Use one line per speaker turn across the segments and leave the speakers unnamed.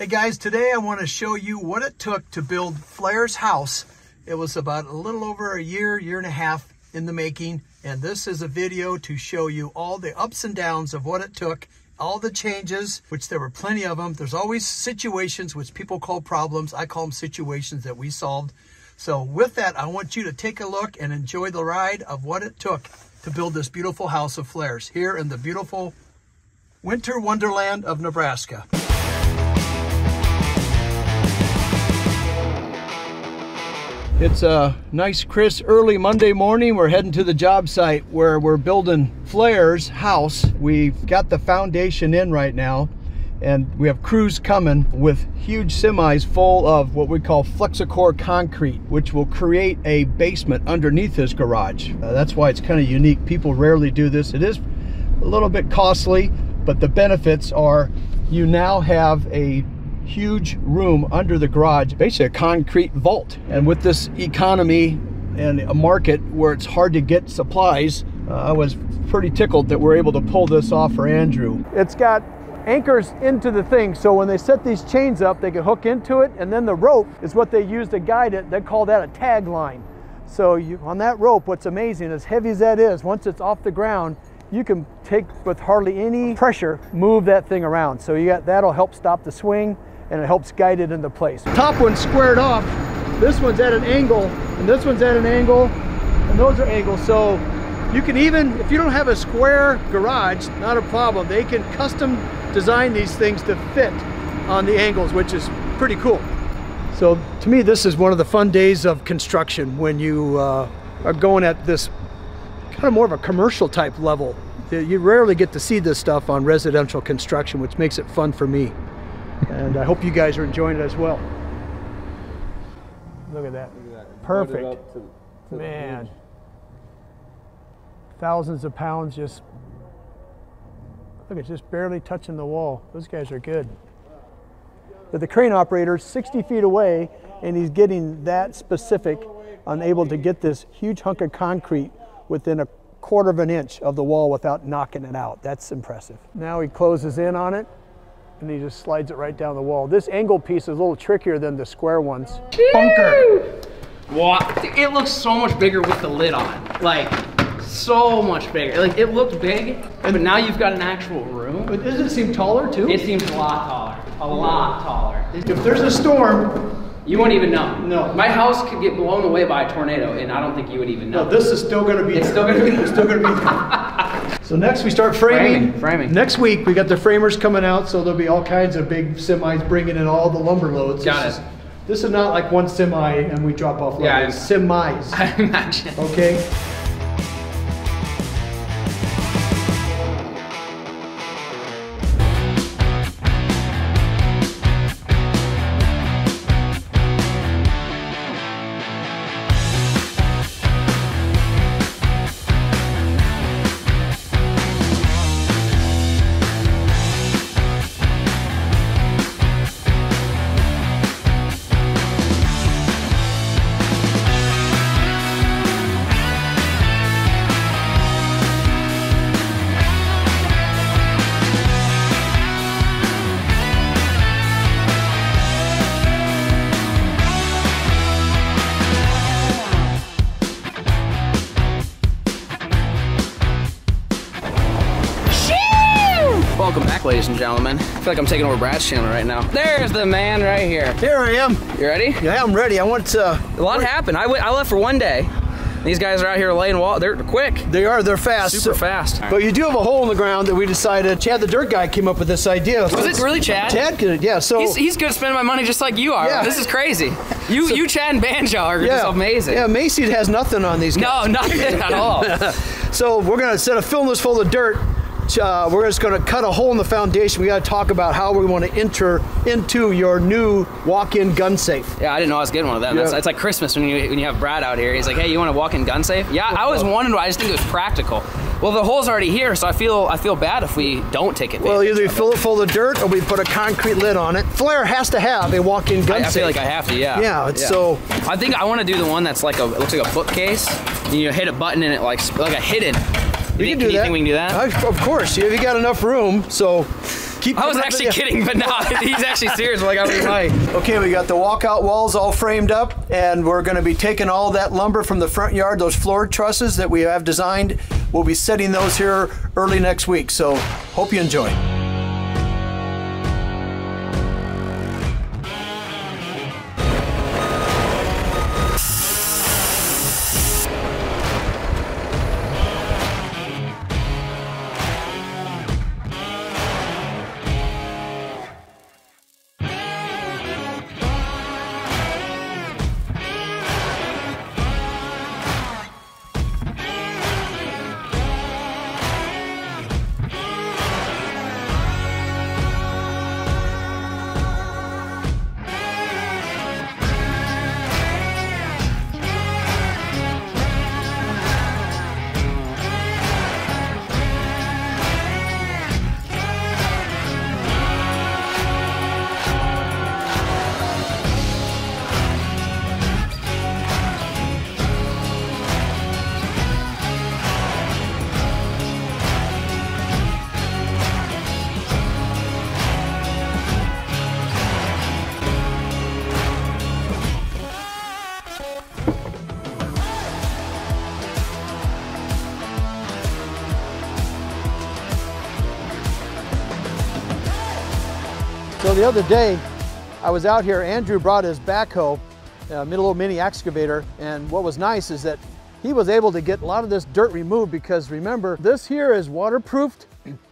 Hey guys, today I want to show you what it took to build Flair's house. It was about a little over a year, year and a half in the making. And this is a video to show you all the ups and downs of what it took, all the changes, which there were plenty of them. There's always situations which people call problems. I call them situations that we solved. So with that, I want you to take a look and enjoy the ride of what it took to build this beautiful house of Flair's here in the beautiful winter wonderland of Nebraska. It's a nice, crisp, early Monday morning. We're heading to the job site where we're building Flair's house. We've got the foundation in right now, and we have crews coming with huge semis full of what we call flexicore concrete, which will create a basement underneath this garage. Uh, that's why it's kind of unique. People rarely do this. It is a little bit costly, but the benefits are you now have a huge room under the garage, basically a concrete vault. And with this economy and a market where it's hard to get supplies, uh, I was pretty tickled that we're able to pull this off for Andrew. It's got anchors into the thing, so when they set these chains up, they can hook into it, and then the rope is what they use to guide it. They call that a tag line. So you, on that rope, what's amazing, as heavy as that is, once it's off the ground, you can take with hardly any pressure, move that thing around. So you got that'll help stop the swing and it helps guide it into place. Top one's squared off, this one's at an angle, and this one's at an angle, and those are angles. So you can even, if you don't have a square garage, not a problem. They can custom design these things to fit on the angles, which is pretty cool. So to me, this is one of the fun days of construction when you uh, are going at this kind of more of a commercial type level. You rarely get to see this stuff on residential construction, which makes it fun for me and I hope you guys are enjoying it as well. Look at that. Look at that. Perfect. To, to Man. Thousands of pounds just, look, it's just barely touching the wall. Those guys are good. But the crane operator's 60 feet away and he's getting that specific unable to get this huge hunk of concrete within a quarter of an inch of the wall without knocking it out. That's impressive. Now he closes in on it and he just slides it right down the wall. This angle piece is a little trickier than the square ones.
Bunker. What? It looks so much bigger with the lid on. Like, so much bigger. Like, it looked big, but now you've got an actual room.
But doesn't it seem taller too?
It seems a lot taller. A lot taller.
If there's a storm,
you won't even know.
No.
My house could get blown away by a tornado, and I don't think you would even know.
No, this is still going to be.
It's still going to be.
It's still going to be. so next we start framing.
framing. Framing.
Next week we got the framers coming out, so there'll be all kinds of big semis bringing in all the lumber loads.
Got
this
it.
Is, this is not like one semi and we drop off.
Yeah,
it's semis.
I imagine.
Okay.
I feel like I'm taking over Brad's channel right now. There's the man right here.
Here I am.
You ready?
Yeah, I'm ready. I want to.
A lot happened. I, I left for one day. These guys are out here laying wall. They're quick.
They are. They're fast.
Super fast.
But you do have a hole in the ground that we decided. Chad, the dirt guy, came up with this idea.
Was it really Chad?
Chad could. Yeah. So
he's, he's good at spending my money just like you are.
Yeah.
This is crazy. You,
So-
you, Chad, and Banjo are just amazing.
Yeah, Macy has nothing on these guys.
No, nothing at all.
So we're gonna instead of filling this full of dirt, uh, we're just gonna cut a hole in the foundation. We gotta talk about how we want to enter into your new walk-in gun safe.
Yeah, I didn't know I was getting one of them. That's,
Yeah.
it's like Christmas when you when you have Brad out here. He's like, "Hey, you want to walk in gun safe?" Yeah, I was wanting to. I just think it was practical. Well, the hole's already here, so I feel I feel bad if we don't take it.
Well, either we fill it full of dirt or we put a concrete lid on it. Flair has to have a walk-in gun
I, I
safe.
feel like I have to. Yeah.
Yeah, it's so-
I think I want to do the one that's like a it looks like a bookcase. You hit a button and it like like a hidden.
We can do
you
that.
think we can do that?
Uh, of course, you you got enough room. So Keep
I was actually
the-
kidding, but now he's actually serious. Like, I mean, like,
Okay, we got the walkout walls all framed up, and we're going to be taking all that lumber from the front yard, those floor trusses that we have designed. We'll be setting those here early next week. So, hope you enjoy. The other day, I was out here, Andrew brought his backhoe, a little mini excavator, and what was nice is that he was able to get a lot of this dirt removed because remember, this here is waterproofed,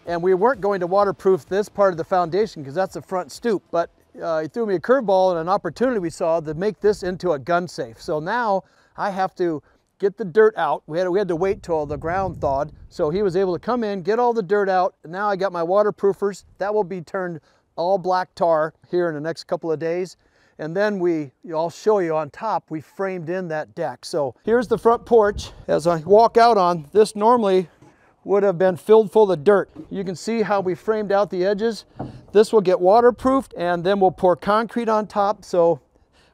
and we weren't going to waterproof this part of the foundation because that's the front stoop, but uh, he threw me a curveball and an opportunity we saw to make this into a gun safe. So now I have to get the dirt out. We had, we had to wait till the ground thawed. So he was able to come in, get all the dirt out. And now I got my waterproofers. That will be turned all black tar here in the next couple of days. And then we, I'll show you on top, we framed in that deck. So here's the front porch. As I walk out on, this normally would have been filled full of dirt. You can see how we framed out the edges. This will get waterproofed and then we'll pour concrete on top. So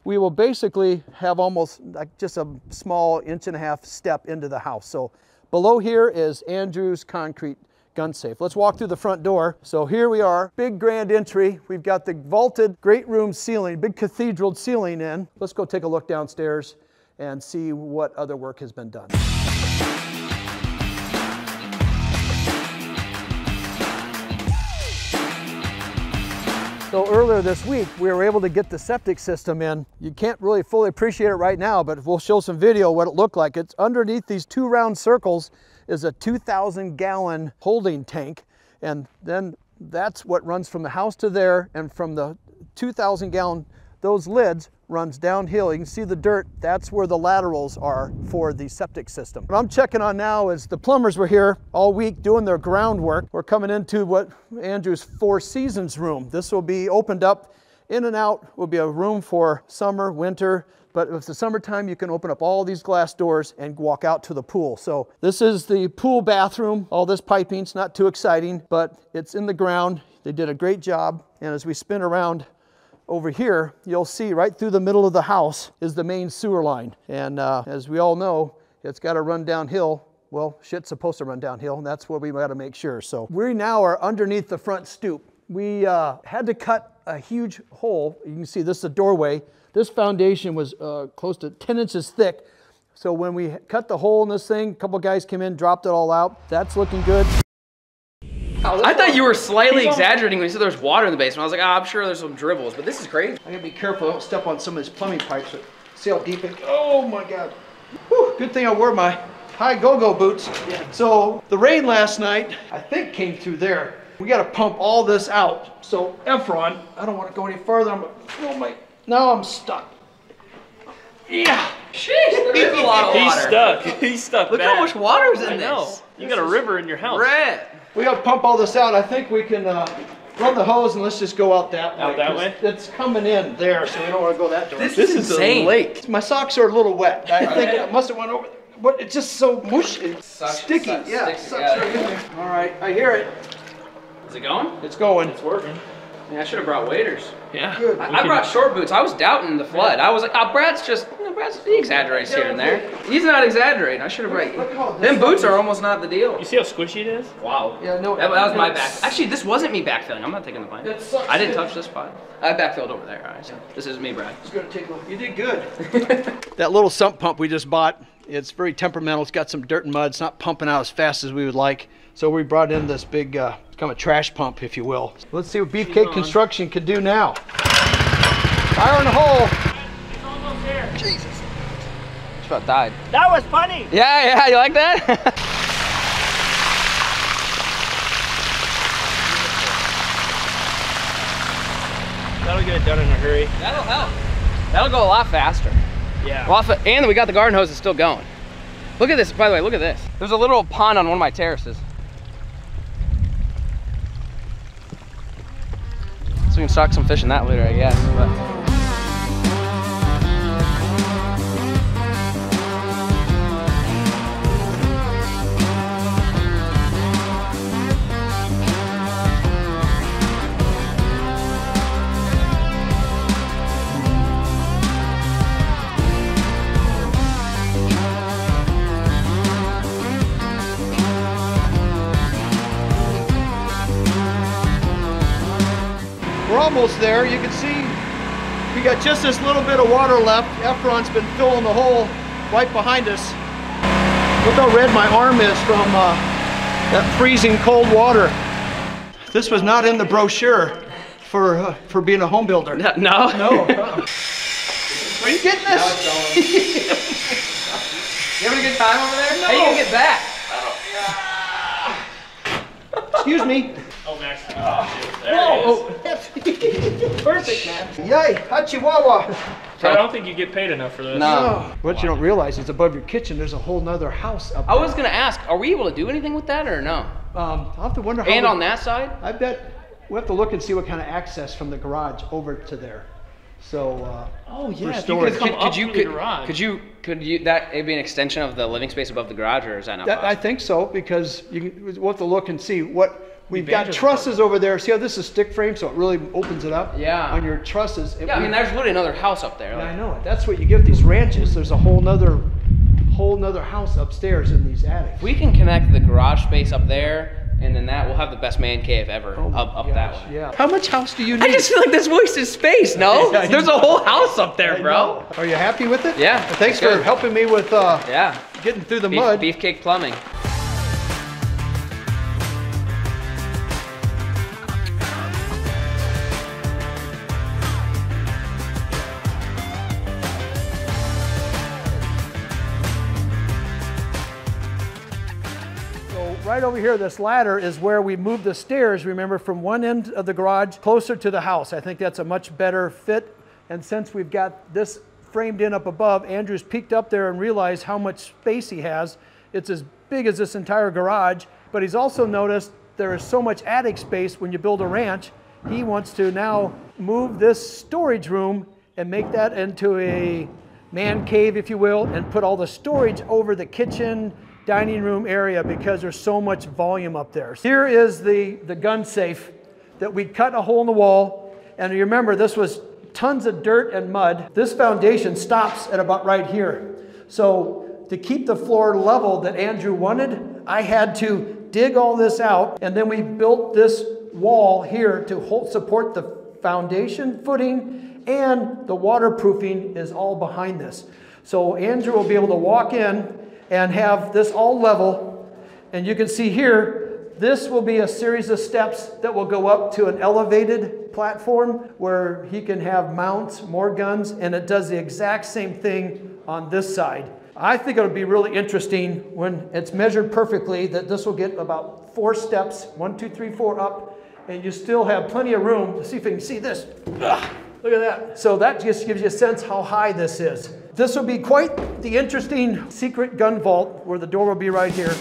we will basically have almost like just a small inch and a half step into the house. So below here is Andrew's concrete gun safe. Let's walk through the front door. So here we are, big grand entry. We've got the vaulted great room ceiling, big cathedral ceiling in. Let's go take a look downstairs and see what other work has been done. So earlier this week, we were able to get the septic system in. You can't really fully appreciate it right now, but we'll show some video what it looked like. It's underneath these two round circles is a 2,000 gallon holding tank. And then that's what runs from the house to there and from the 2,000 gallon, those lids runs downhill. You can see the dirt, that's where the laterals are for the septic system. What I'm checking on now is the plumbers were here all week doing their groundwork. We're coming into what Andrew's Four Seasons room. This will be opened up in and out, will be a room for summer, winter, but if it's the summertime, you can open up all these glass doors and walk out to the pool. So this is the pool bathroom. All this piping's not too exciting, but it's in the ground. They did a great job. And as we spin around over here, you'll see right through the middle of the house is the main sewer line. And uh, as we all know, it's got to run downhill. Well, shit's supposed to run downhill, and that's what we got to make sure. So we now are underneath the front stoop. We uh, had to cut a huge hole. You can see this is a doorway. This foundation was uh, close to 10 inches thick. So when we cut the hole in this thing, a couple guys came in, dropped it all out. That's looking good.
I thought you were slightly exaggerating when you said there was water in the basement. I was like, oh, I'm sure there's some dribbles, but this is crazy.
I gotta be careful, I don't step on some of these plumbing pipes. But see how deep it, oh my God. Whew, good thing I wore my high go-go boots. So the rain last night, I think came through there. We gotta pump all this out. So Efron, I don't wanna go any further, I'm gonna feel my, now I'm stuck. Yeah.
Sheesh, there is a lot of
He's
water.
stuck. He's stuck.
Look
bad.
how much water's in
I know.
this.
You got a river in your house.
Red.
We gotta pump all this out. I think we can uh, run the hose and let's just go out that way.
Out that
'cause
way?
It's coming in there, so we don't wanna go that direction.
This,
This
is
is a
insane.
lake.
My socks are a little wet. I think it must have went over. But it's just so mushy,
Sucks-
sticky.
sucks-
yeah,
sticks
sucks
together.
right in there. All right, I hear it.
Is it going?
It's going.
It's working.
Yeah, I should have brought waders. Yeah.
Good.
I, I brought short boots. I was doubting the flood. I was like, oh, Brad's just, you know, Brad's, he exaggerates here and there. He's not exaggerating. I should have
Look how
brought. Them boots are almost not the deal.
You see how squishy it is?
Wow.
Yeah, no.
That, that was my back. Actually, this wasn't me backfilling. I'm not taking the blame.
It sucks.
I didn't touch this spot. I backfilled over there. All right, so this is me, Brad.
It's gonna take a look. You did good. that little sump pump we just bought, it's very temperamental. It's got some dirt and mud. It's not pumping out as fast as we would like. So we brought in this big, uh, kind of trash pump, if you will. Let's see what Beefcake. Construction can do now. Fire in the hole.
It's almost there.
Just about died.
That was funny.
Yeah, yeah. You like that?
That'll get it done in a hurry.
That'll help. That'll go a lot faster.
Yeah.
Off and we got the garden hose is still going. Look at this, by the way, look at this. There's a little pond on one of my terraces. So we can stock some fish in that later, I guess. But.
Almost there. You can see we got just this little bit of water left. Efron's been filling the hole right behind us. Look how red my arm is from uh, that freezing cold water. This was not in the brochure for uh, for being a home builder.
No.
No. uh-uh. Are you getting this?
You having a good time over there? How you gonna get back?
Excuse me.
Oh, Max. There it is.
Perfect, man. Yay, Hachiwawa.
So I don't think you get paid enough for this.
No.
What you don't realize is above your kitchen, there's a whole nother house up
I
there.
was gonna ask, are we able to do anything with that or no?
Um, I'll have to wonder how.
And
we-
on that side?
I bet we have to look and see what kind of access from the garage over to there. So, uh,
Oh yeah. If you
storage.
could come
Could,
up
could you
the
could,
garage.
could you could you that it'd be an extension of the living space above the garage or is that not
that, I think so because you can, we'll have to look and see what we've got
banjo
trusses over there. See how this is stick frame, so it really opens it up.
Yeah.
On your trusses. It-
Yeah, I mean there's literally another house up there.
Yeah, I know it. That's what you give these ranches. There's a whole nother, whole nother house upstairs in these attics.
we can connect the garage space up there and then that we'll have the best man cave ever
Oh my
up, up that way.
Yeah. How much house do you need?
I just feel like this wasted space, no?
Yeah,
There's
know.
a whole house up there,
I
bro.
know. Are you happy with it?
Yeah,
Well, thanks for helping me with uh,
Yeah.
getting through the
Beef,
mud.
Beefcake plumbing.
Over here, this ladder is where we moved the stairs, remember, from one end of the garage closer to the house. I think that's a much better fit. And since we've got this framed in up above, Andrew's peeked up there and realized how much space he has. It's as big as this entire garage, but he's also noticed there is so much attic space when you build a ranch. He wants to now move this storage room and make that into a man cave, if you will, and put all the storage over the kitchen, dining room area because there's so much volume up there. Here is the, the gun safe that we cut a hole in the wall. And you remember, this was tons of dirt and mud. This foundation stops at about right here. So to keep the floor level that Andrew wanted, I had to dig all this out. And then we built this wall here to hold, support the foundation footing and the waterproofing is all behind this. So Andrew will be able to walk in and have this all level. And you can see here, this will be a series of steps that will go up to an elevated platform where he can have mounts, more guns, and it does the exact same thing on this side. I think it'll be really interesting when it's measured perfectly that this will get about four steps, one, two, three, four up, and you still have plenty of room. Let's see if you can see this. Ugh, look at that. So that just gives you a sense how high this is. This will be quite the interesting secret gun vault where the door will be right here.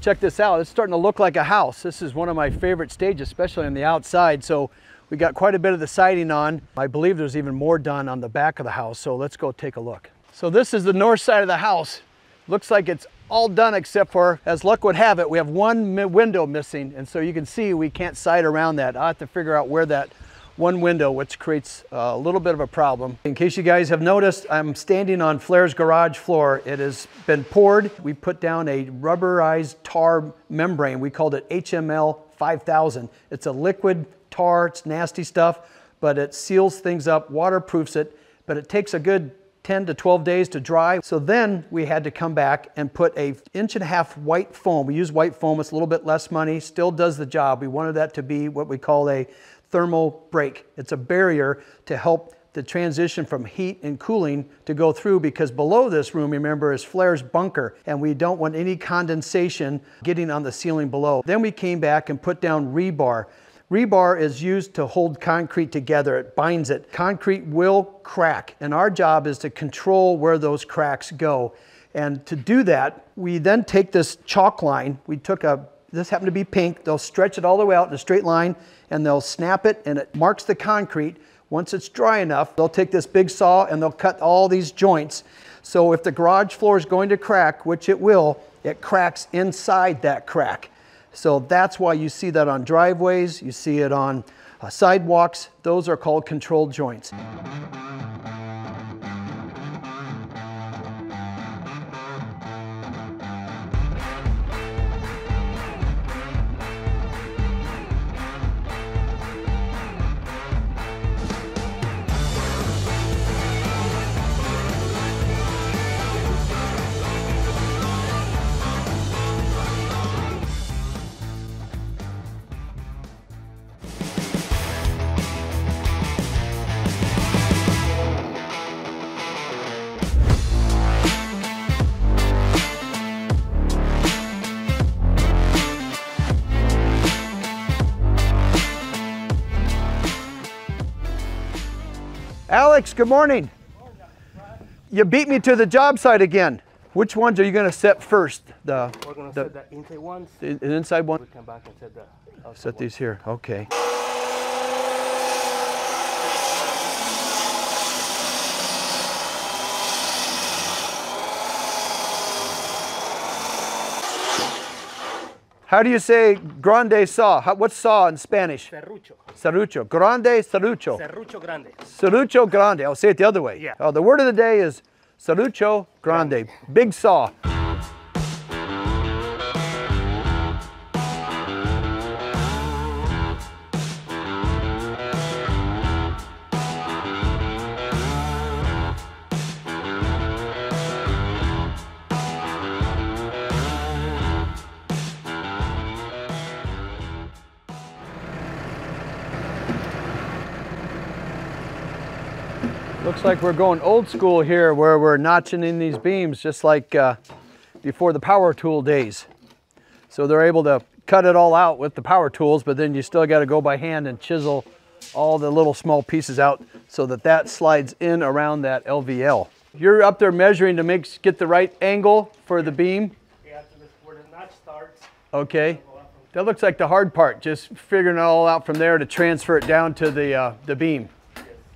Check this out. It's starting to look like a house. This is one of my favorite stages, especially on the outside. So we got quite a bit of the siding on. I believe there's even more done on the back of the house. So let's go take a look. So this is the north side of the house. Looks like it's all done except for, as luck would have it, we have one window missing. And so you can see we can't side around that. i have to figure out where that one window, which creates uh, a little bit of a problem. In case you guys have noticed, I'm standing on Flair's garage floor. It has been poured. We put down a rubberized tar membrane. We called it HML 5000. It's a liquid tar, it's nasty stuff, but it seals things up, waterproofs it, but it takes a good 10 to 12 days to dry. So then we had to come back and put a inch and a half white foam. We use white foam, it's a little bit less money, still does the job. We wanted that to be what we call a thermal break. It's a barrier to help the transition from heat and cooling to go through because below this room, remember, is Flair's bunker and we don't want any condensation getting on the ceiling below. Then we came back and put down rebar. Rebar is used to hold concrete together. It binds it. Concrete will crack and our job is to control where those cracks go. And to do that, we then take this chalk line. We took a, this happened to be pink. They'll stretch it all the way out in a straight line and they'll snap it and it marks the concrete. Once it's dry enough, they'll take this big saw and they'll cut all these joints. So if the garage floor is going to crack, which it will, it cracks inside that crack. So that's why you see that on driveways, you see it on uh, sidewalks. Those are called controlled joints. Alex, good morning. You beat me to the job site again. Which ones are you going to set first?
The, We're going to set the inside ones.
The, the inside one?
We come back and set the
Set these here, okay. How do you say grande saw? How, what's saw in Spanish?
Serrucho.
Serrucho. Grande, serrucho.
Serrucho grande.
Serrucho grande. I'll say it the other way.
Yeah.
Oh, the word of the day is serrucho grande. Big saw. Like we're going old school here where we're notching in these beams just like uh, before the power tool days. So they're able to cut it all out with the power tools, but then you still got to go by hand and chisel all the little small pieces out so that that slides in around that LVL. You're up there measuring to make get the right angle for the beam?
Yeah, where the notch starts.
Okay. That looks like the hard part, just figuring it all out from there to transfer it down to the, uh, the beam.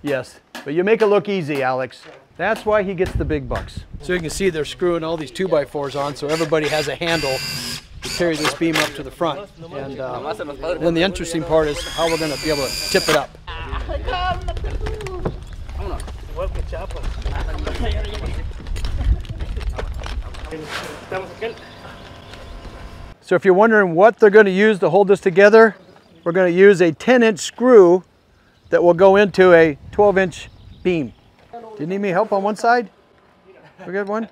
Yes. But you make it look easy, Alex. That's why he gets the big bucks. So you can see they're screwing all these 2x4s on so everybody has a handle to carry this beam up to the front. And uh, then the interesting part is how we're going to be able to tip it up. So if you're wondering what they're going to use to hold this together, we're going to use a 10 inch screw that will go into a 12 inch beam. Do you need me help on one side? We got one?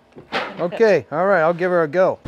Okay, all right, I'll give her a go.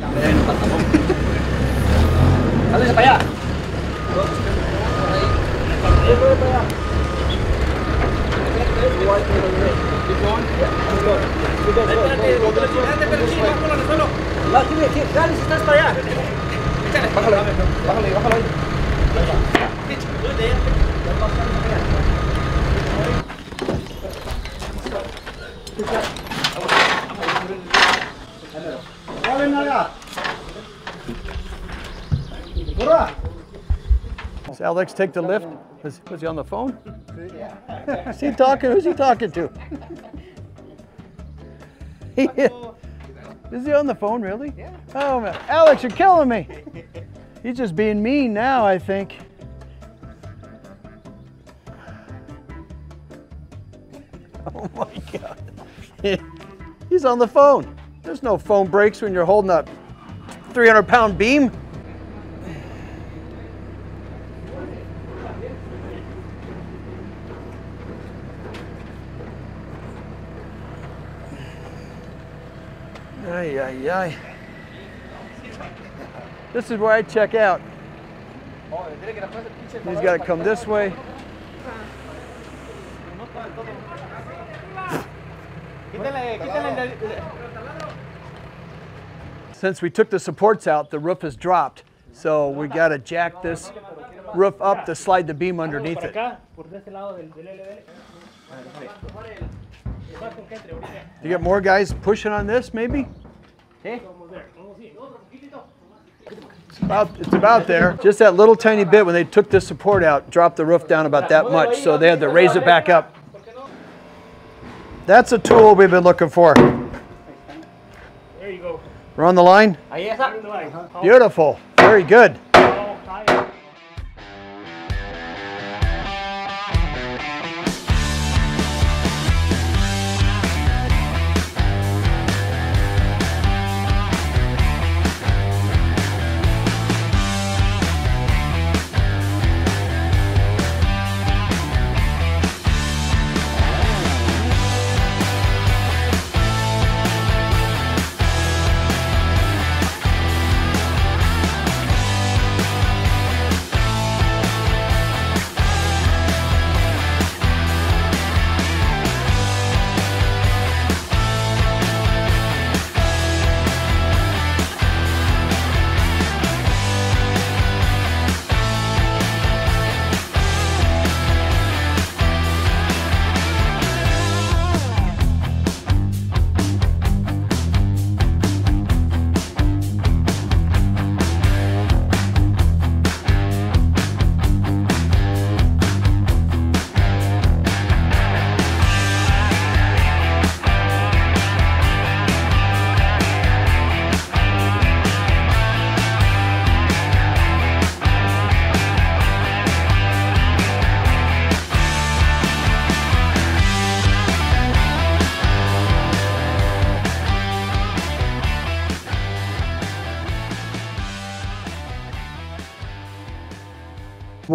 Does Alex take the lift? Was, was he on the phone? Yeah. Is he talking? Who's he talking to? He, is he on the phone, really? Yeah. Oh, man. Alex, you're killing me. He's just being mean now, I think. Oh my God. He's on the phone. There's no phone breaks when you're holding a 300 pound beam. Ay, ay, ay. This is where I check out. He's got to come this way. Since we took the supports out, the roof has dropped. So we got to jack this roof up to slide the beam underneath it. You got more guys pushing on this, maybe? It's about, it's about there. Just that little tiny bit when they took this support out, dropped the roof down about that much, so they had to raise it back up. That's a tool we've been looking for.
There you go.
We're on the line?
Ahí está.
In the line, huh?
Beautiful. Very good.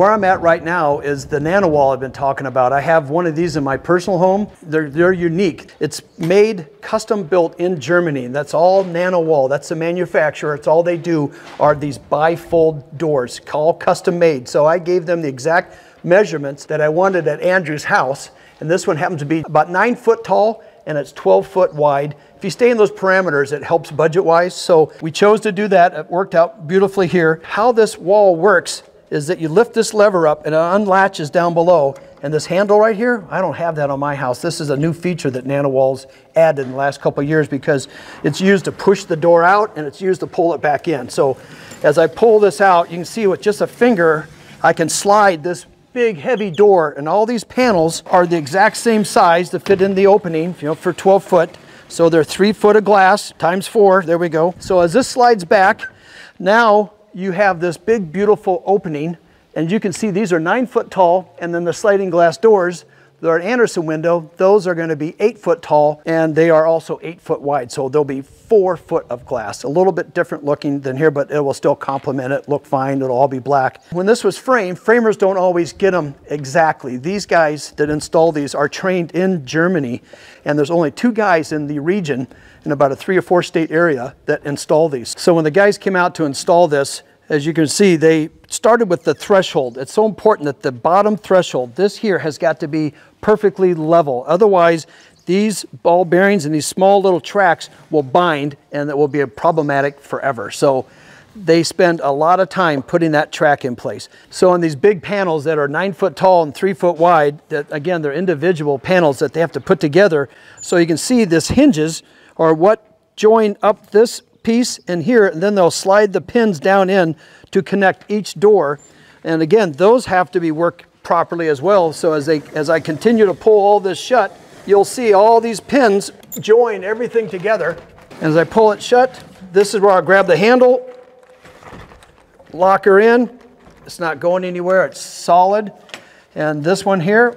Where I'm at right now is the NanaWall I've been talking about. I have one of these in my personal home. They're, they're unique. It's made, custom built in Germany. That's all NanaWall. That's the manufacturer. It's all they do are these bifold doors, all custom made. So I gave them the exact measurements that I wanted at Andrew's house. And this one happens to be about nine foot tall and it's 12 foot wide. If you stay in those parameters, it helps budget wise. So we chose to do that. It worked out beautifully here. How this wall works is that you lift this lever up and it unlatches down below. And this handle right here, I don't have that on my house. This is a new feature that NanaWalls added in the last couple years because it's used to push the door out and it's used to pull it back in. So as I pull this out, you can see with just a finger, I can slide this big heavy door and all these panels are the exact same size to fit in the opening, you know, for 12 foot. So they're three foot of glass times four, there we go. So as this slides back, now you have this big beautiful opening and you can see these are nine foot tall and then the sliding glass doors an Andersen window those are going to be eight foot tall and they are also eight foot wide so they'll be four foot of glass. A little bit different looking than here but it will still complement it look fine it'll all be black. When this was framed framers don't always get them exactly. These guys that install these are trained in Germany and there's only two guys in the region in about a three or four state area that install these. So when the guys came out to install this, as you can see, they started with the threshold. It's so important that the bottom threshold, this here has got to be perfectly level. Otherwise, these ball bearings and these small little tracks will bind and that will be problematic forever. So they spend a lot of time putting that track in place. So on these big panels that are nine foot tall and three foot wide, that again, they're individual panels that they have to put together. So you can see this hinges are what join up this piece and here, and then they'll slide the pins down in to connect each door And again, those have to be worked properly as well. So as, they, as I continue to pull all this shut, you'll see all these pins join everything together. As I pull it shut, this is where I'll grab the handle, lock her in. It's not going anywhere, it's solid. And this one here,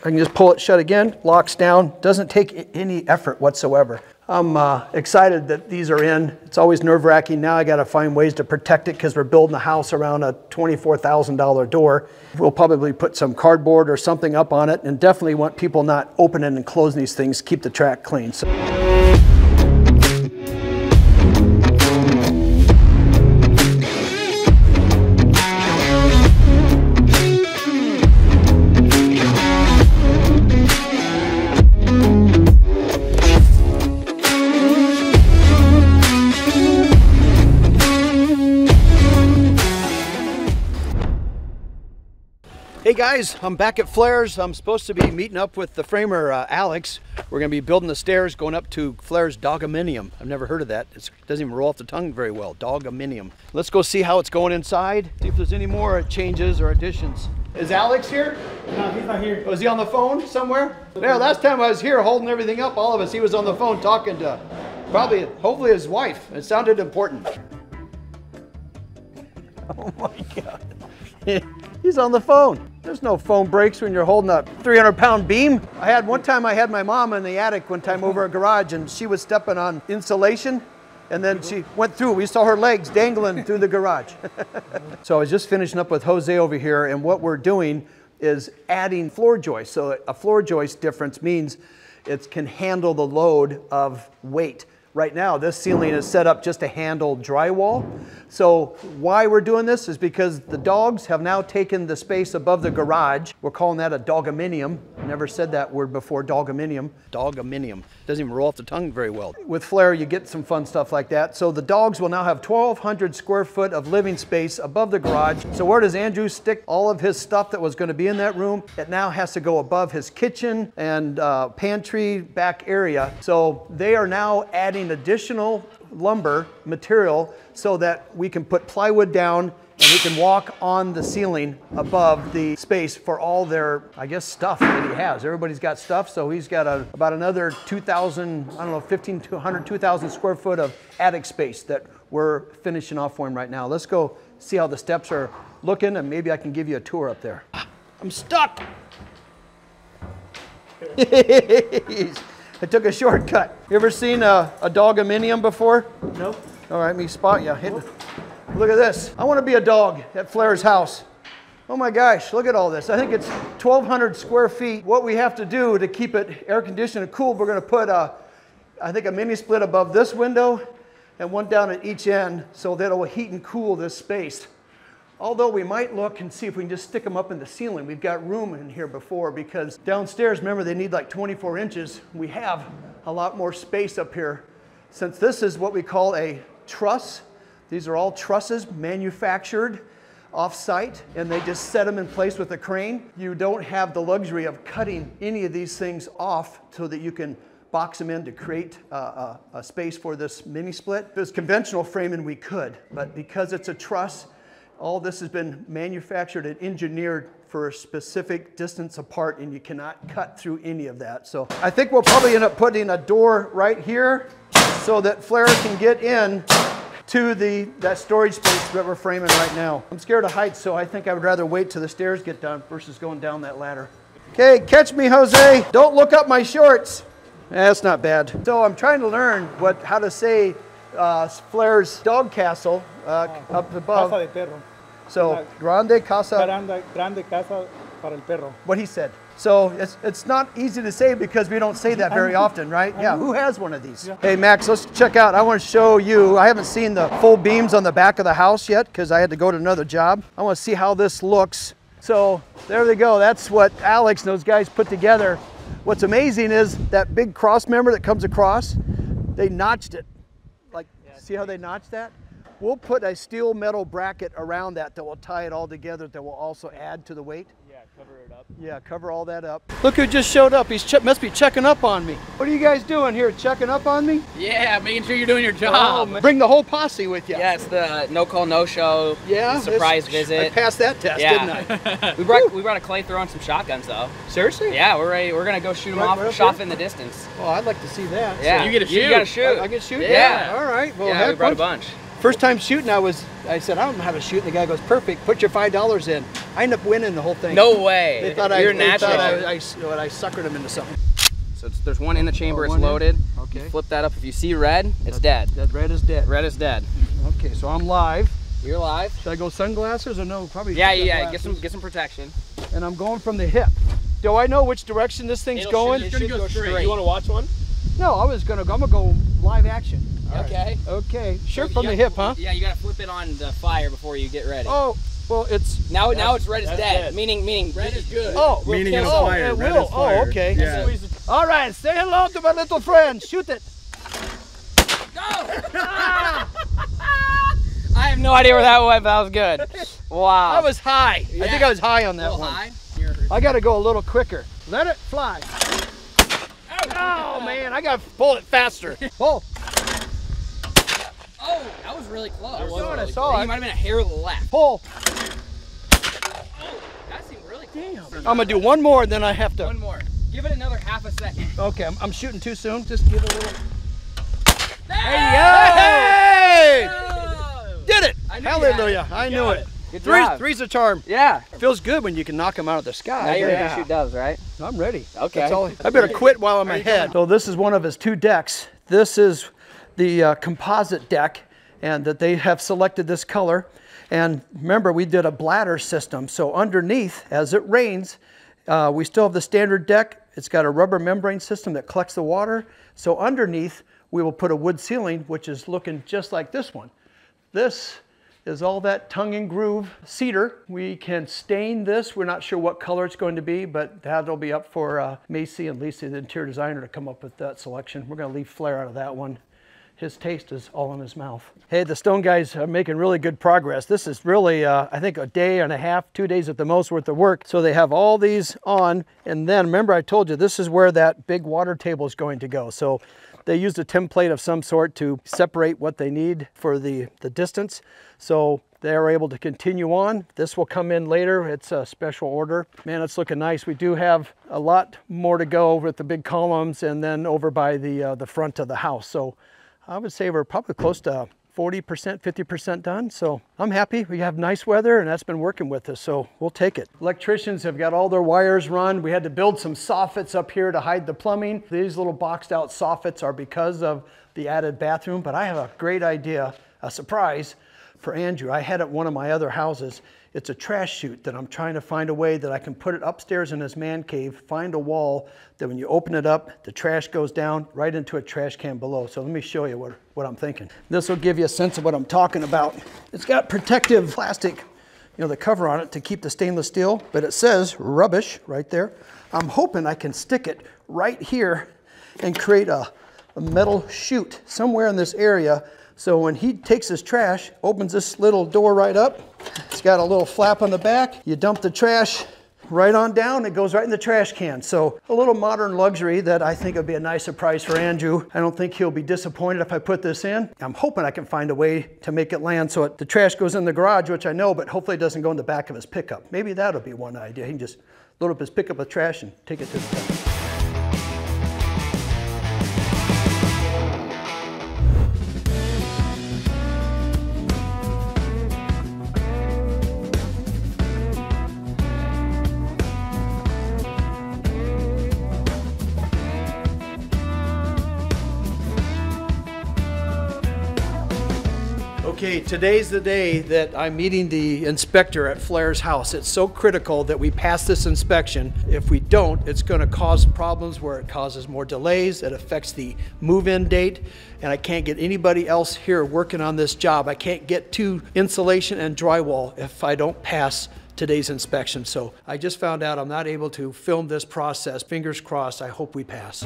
I can just pull it shut again, locks down, doesn't take any effort whatsoever. I'm uh, excited that these are in. It's always nerve wracking. Now I got to find ways to protect it because we're building a house around a $24,000 door. We'll probably put some cardboard or something up on it and definitely want people not opening and closing these things, keep the track clean. So. Guys, I'm back at Flair's. I'm supposed to be meeting up with the framer, uh, Alex. We're gonna be building the stairs going up to Flair's Dogominium. I've never heard of that. It doesn't even roll off the tongue very well, Dogominium. Let's go see how it's going inside, see if there's any more changes or additions. Is Alex here?
No, he's not here.
Was he on the phone somewhere? Yeah, last time I was here holding everything up, all of us, he was on the phone talking to probably, hopefully his wife. It sounded important. Oh my God. He's on the phone. There's no phone breaks when you're holding a 300 pound beam. I had one time I had my mom in the attic one time over a garage and she was stepping on insulation and then she went through. We saw her legs dangling through the garage. so I was just finishing up with Jose over here and what we're doing is adding floor joists. So a floor joist difference means it can handle the load of weight. Right now, this ceiling is set up just to handle drywall. So why we're doing this is because the dogs have now taken the space above the garage. We're calling that a dogominium. Never said that word before, dogominium. Dogominium. Doesn't even roll off the tongue very well. With Flair, you get some fun stuff like that. So the dogs will now have 1,200 square foot of living space above the garage. So where does Andrew stick all of his stuff that was going to be in that room? It now has to go above his kitchen and uh, pantry back area. So they are now adding additional lumber material so that we can put plywood down and we can walk on the ceiling above the space for all their, I guess, stuff that he has. Everybody's got stuff, so he's got a, about another 2,000, I don't know, 1,500, 2,000 square foot of attic space that we're finishing off for him right now. Let's go see how the steps are looking, and maybe I can give you a tour up there. I'm stuck. I took a shortcut. You ever seen a, a dogominium before?
Nope.
All right, me spot you. Hit, look at this. I want to be a dog at Flair's house. Oh my gosh, look at all this. I think it's 1,200 square feet. What we have to do to keep it air conditioned and cool, we're going to put, a, I think, a mini split above this window and one down at each end so that it will heat and cool this space. Although we might look and see if we can just stick them up in the ceiling. We've got room in here before because downstairs, remember, they need like 24 inches. We have a lot more space up here. Since this is what we call a truss, these are all trusses manufactured off-site and they just set them in place with a crane. You don't have the luxury of cutting any of these things off so that you can box them in to create uh, a, a space for this mini split. If it was conventional framing, we could, but because it's a truss, all this has been manufactured and engineered for a specific distance apart and you cannot cut through any of that. So I think we'll probably end up putting a door right here so that Flair can get in to the that storage space that we're framing right now. I'm scared of heights, so I think I would rather wait till the stairs get done versus going down that ladder. Okay, catch me, Jose. Don't look up my shorts. That's not bad. So I'm trying to learn what how to say uh, Flair's dog castle uh, up above.
Casa de perro.
So grande casa.
Grande, grande casa para el perro.
What he said. So it's, it's not easy to say because we don't say that very often, right? Yeah, who has one of these? Hey Max, let's check out. I want to show you, I haven't seen the full beams on the back of the house yet because I had to go to another job. I want to see how this looks. So there they go. That's what Alex and those guys put together. What's amazing is that big cross member that comes across, they notched it. Like, see how they notched that? We'll put a steel metal bracket around that that will tie it all together that will also add to the weight.
Yeah,
Cover it up.
Yeah, cover all that up. Look who just showed up. He's che- must be checking up on me. What are you guys doing here? Checking up on me?
Yeah, making sure you're doing your
Oh,
job.
man. Bring the whole posse with you.
yeah, it's the no call, no show.
Yeah.
Surprise visit.
I passed that test,
Yeah.
didn't I?
we brought we brought a clay throwing some shotguns though.
Seriously?
Yeah, we're ready. We're gonna go shoot them
Right-
off,
right up
shot
here?
in the distance.
Oh, I'd like to see that.
Yeah,
you get to
You gotta shoot.
I, I can shoot.
Yeah.
All right. Well,
yeah, we brought a bunch.
First time shooting, I was. I said I don't know how to shoot, and the guy goes, "Perfect. Put your five dollars in." I end up winning the whole thing.
No way.
They thought I.
you're
they
natural.
Thought I, I, I, I suckered him into something.
so it's, there's one in the chamber.
Oh,
it's
one in?
loaded.
Okay.
You flip that up. If you see red, it's dead.
That red is dead.
Red is dead.
Okay, so I'm live.
You're live.
Should I go sunglasses or no? Probably.
Yeah,
sunglasses.
yeah. Get some get some protection.
And I'm going from the hip. Do I know which direction this thing's
It'll
going?
shoot- it should go straight.
You want to watch one?
No, I was gonna. go. I'm gonna go live action.
Okay.
Okay, sure
So
from the
gotta-
hip, huh?
Yeah, you gotta flip it on the fire before you get ready.
Oh, well, it's.
now now it's red is dead.
dead.
Meaning meaning red is good.
Oh,
Meaning
okay.
it'll
oh,
fire.
It
Red
will.
is oh, fire.
Oh, okay.
Yeah.
All right, say hello to my little friend. Shoot it. Go!
I have no idea where that went, but that was good. Wow.
I was high. I think I was high on that
little
one.
high.
I got to go a little quicker. Let it fly. Oh, oh man, I got to pull it faster. Oh,
Oh, that was really close.
was
I
really
saw
You
it.
might have been a hair left.
Pull.
Oh, that seemed really close.
I'm gonna do one more, then I have to.
One more. Give it another half a second.
Okay, I'm, I'm shooting too soon. Just give it a little.
Hey,
Hey! Did it!
I knew you
Hallelujah! I knew it.
Good
Three's,
job.
three's a charm.
Yeah.
Feels good when you can knock them out of the sky.
Now you're ready to shoot doves, right?
I'm ready.
Okay.
That's all. I better quit while I'm ahead. So this is one of his two decks. This is the uh, composite deck, and that they have selected this color. And remember, we did a bladder system. So underneath, as it rains, uh, we still have the standard deck. It's got a rubber membrane system that collects the water. So underneath, we will put a wood ceiling, which is looking just like this one. This is all that tongue and groove cedar. We can stain this. We're not sure what color it's going to be, but that'll be up for uh, Macy and Lisa, the interior designer, to come up with that selection. We're going to leave Flair out of that one. His taste is all in his mouth. Hey, the Stone guys are making really good progress. This is really, uh, I think, a day and a half, two days at the most worth of work. So they have all these on, and then remember I told you this is where that big water table is going to go. So they used a template of some sort to separate what they need for the, the distance. So they're able to continue on. This will come in later. It's a special order. Man, it's looking nice. We do have a lot more to go with the big columns and then over by the, uh, the front of the house. So I would say we're probably close to 40%, 50% done. So I'm happy. We have nice weather and that's been working with us. So we'll take it. Electricians have got all their wires run. We had to build some soffits up here to hide the plumbing. These little boxed out soffits are because of the added bathroom, but I have a great idea, a surprise for Andrew. I had at one of my other houses. It's a trash chute that I'm trying to find a way that I can put it upstairs in this man cave, find a wall that when you open it up, the trash goes down right into a trash can below. So let me show you what, what I'm thinking. This will give you a sense of what I'm talking about. It's got protective plastic, you know, the cover on it to keep the stainless steel, but it says rubbish right there. I'm hoping I can stick it right here and create a, a metal chute somewhere in this area so when he takes his trash, opens this little door right up, it's got a little flap on the back. You dump the trash right on down, it goes right in the trash can. So a little modern luxury that I think would be a nice surprise for Andrew. I don't think he'll be disappointed if I put this in. I'm hoping I can find a way to make it land so it, the trash goes in the garage, which I know, but hopefully it doesn't go in the back of his pickup. Maybe that'll be one idea. He can just load up his pickup with trash and take it to the Today's the day that I'm meeting the inspector at Flair's house. It's so critical that we pass this inspection. If we don't, it's going to cause problems where it causes more delays, it affects the move-in date, and I can't get anybody else here working on this job. I can't get to insulation and drywall if I don't pass today's inspection. So I just found out I'm not able to film this process. Fingers crossed, I hope we pass.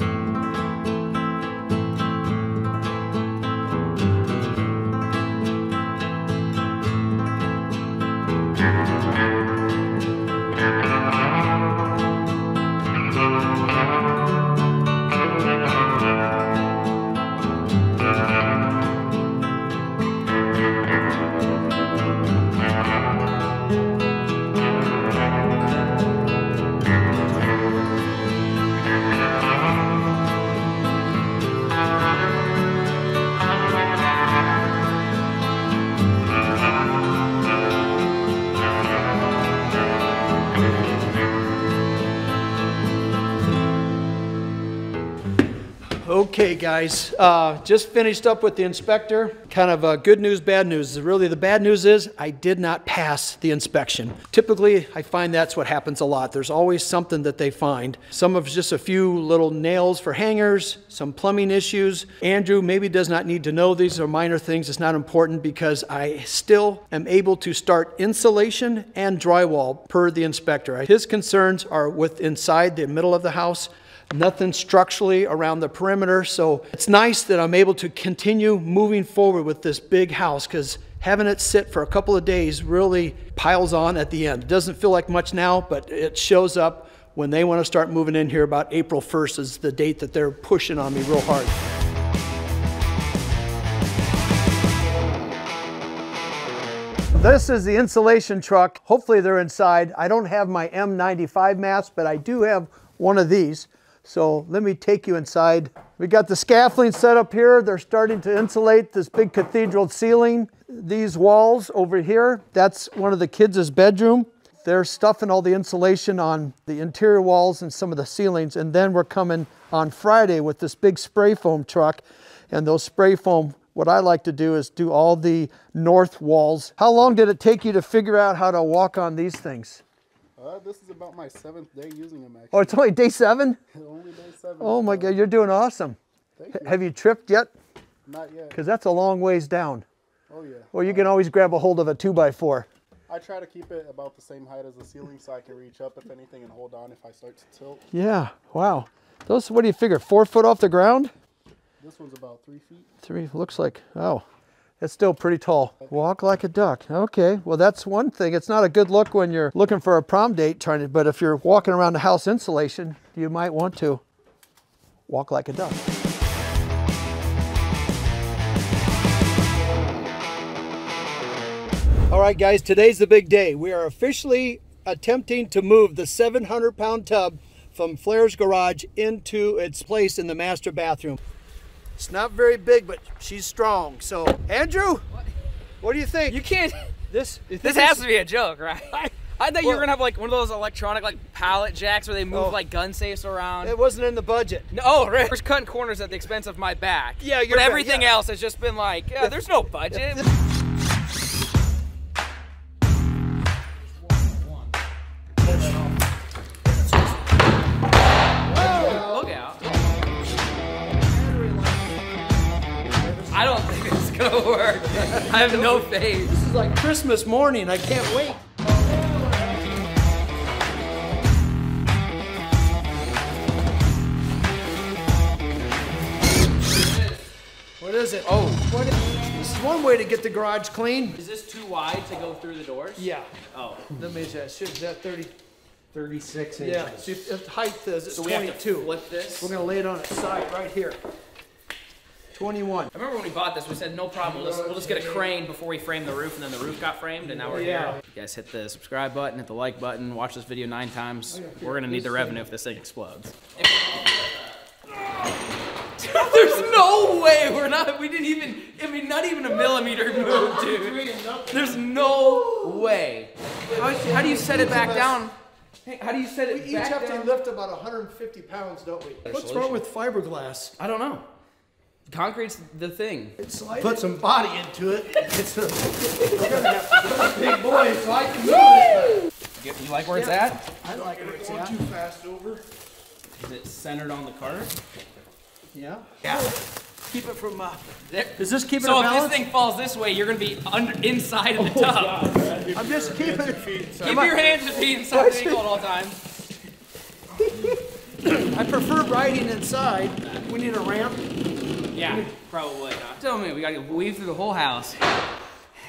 Okay, guys, uh, just finished up with the inspector. Kind of uh, good news, bad news. Really, the bad news is I did not pass the inspection. Typically, I find that's what happens a lot. There's always something that they find. Some of just a few little nails for hangers, some plumbing issues. Andrew maybe does not need to know these are minor things. It's not important because I still am able to start insulation and drywall per the inspector. His concerns are with inside the middle of the house nothing structurally around the perimeter. So it's nice that I'm able to continue moving forward with this big house because having it sit for a couple of days really piles on at the end. It doesn't feel like much now, but it shows up when they want to start moving in here about April 1st is the date that they're pushing on me real hard. This is the insulation truck. Hopefully they're inside. I don't have my N95 mask, but I do have one of these. So let me take you inside. We got the scaffolding set up here. They're starting to insulate this big cathedral ceiling. These walls over here, that's one of the kids' bedroom. They're stuffing all the insulation on the interior walls and some of the ceilings. And then we're coming on Friday with this big spray foam truck. And those spray foam, what I like to do is do all the north walls. How long did it take you to figure out how to walk on these things?
Uh, this is about my seventh day using them. Actually,
Oh, it's only day seven?
only day seven.
Oh my God, you're doing awesome.
Thank you.
Have you tripped yet?
Not yet.
Because that's a long ways down.
Oh yeah.
Or you can always grab a hold of a two by four.
I try to keep it about the same height as the ceiling so I can reach up if anything and hold on if I start to tilt.
Yeah, wow. Those, what do you figure, four foot off the ground?
This one's about three feet.
Three, looks like, oh, it's still pretty tall. Walk like a duck. Okay, well that's one thing. It's not a good look when you're looking for a prom date trying to, but if you're walking around the house insulation, you might want to walk like a duck. All right, guys, today's the big day. We are officially attempting to move the 700 pound tub from Flair's garage into its place in the master bathroom. It's not very big, but she's strong. So, Andrew, what, do you think?
You can't.
this you
This has to be a joke, right? I thought you were gonna have like one of those electronic like pallet jacks where they move
Oh.
like gun safes around.
It wasn't in the budget.
No, oh, right. We're cutting corners at the expense of my back.
Yeah, your
But
back,
everything
yeah.
else has just been like, yeah, there's no budget. I don't think it's gonna work. I have no faith.
This is like Christmas morning. I can't wait. What is it? Oh, what is, this is one way to get the garage clean.
Is this too wide to go through the doors?
Yeah.
Oh.
Let me just, should that 30?
36 inches.
Yeah, see, if the height is, it's
So we have to
22.
flip this?
We're gonna lay it on its side right here. 21.
I remember when we bought this, we said no problem. We'll just, we'll just get a crane before we frame the roof, and then the roof got framed, and now we're
Yeah.
here. You guys hit the subscribe button, hit the like button, watch this video nine times. Oh, we're gonna need the revenue if this thing explodes. There's no way we're not. We didn't even. I mean, not even a millimeter move, dude. There's no way. How, how do you set it back down? Hey, how do you set it
We each
back
have to lift about 150 pounds, don't we? What's wrong with fiberglass?
I don't know. Concrete's the thing.
Put some body into it. It's a, I'm gonna have to be a big boy so I can move it.
You, you like where it's at?
I like it. It's
Going too fast over.
Is it centered on the cart?
Yeah.
Yeah.
Keep it from. Uh,
There-
is this keeping
So
it
if this thing falls this way, you're gonna be under inside of the tub.
I'm just keeping it.
Keep your hands to be inside the vehicle at all times.
I prefer riding inside. We need a ramp.
Yeah, probably. Huh? Tell me, we gotta weave through the whole house,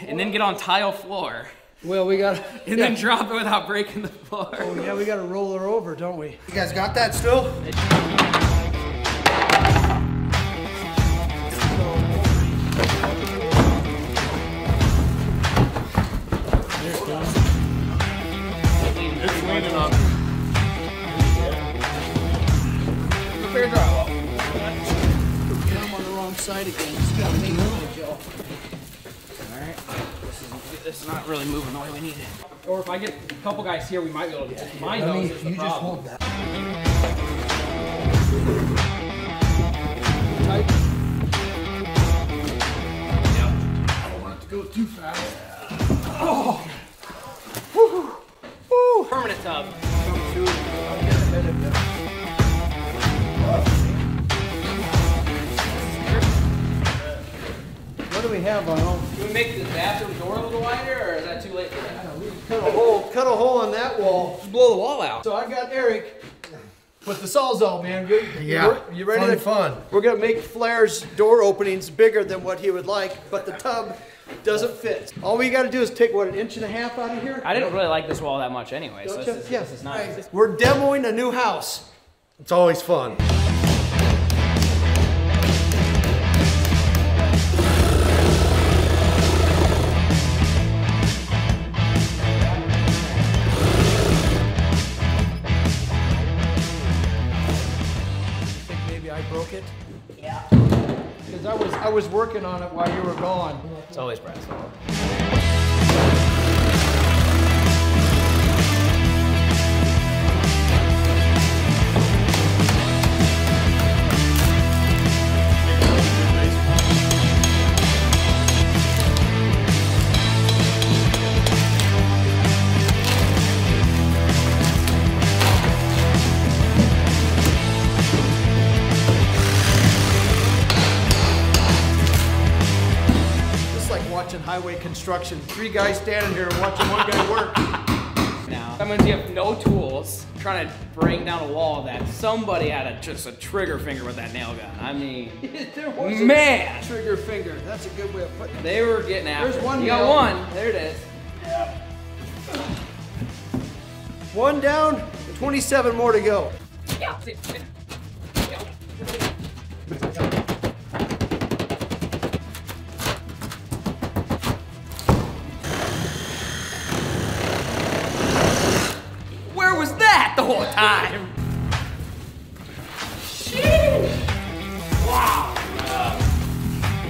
and then get on tile floor,
Well, we gotta.
and then drop it without breaking the floor.
Oh, Yeah, we got to roll her over, don't we? You guys got that still? side again. Just gotta make.
Alright. This, this is not really moving the way we need it. Or if I get a couple guys here, we might be able to get mine.
You just
problem.
hold that. Tight. Yep.
I don't want it to go too fast.
Oh! oh.
Woo! Woo! Permanent tub. We have on all?
Can we make the bathroom door a little wider, or is that too late for that?
Cut a hole, cut a hole in that wall.
Just blow the wall out.
So I got Eric with the Sawzall, man. You,
Yeah.
you, you ready
fun,
to
fun.
We're gonna make Flair's door openings bigger than what he would like, but the tub doesn't fit. All we gotta do is take, what, an inch and a half out of here?
I didn't really like this wall that much anyway, so
Don't
this
you?
is,
Yeah.
this is nice.
We're demoing a new house.
It's always fun.
I was, working on it while you were gone.
It's always Brad's fault.
Highway construction. Three guys standing here watching one guy work.
Now, means you have no tools trying to bring down a wall that somebody had a, just a trigger finger with that nail gun. I mean,
there was a
man,
trigger finger. That's a good way of putting it.
they were getting after
There's one
You got one. There it is.
One down, 27 more to go.
Where that the whole time?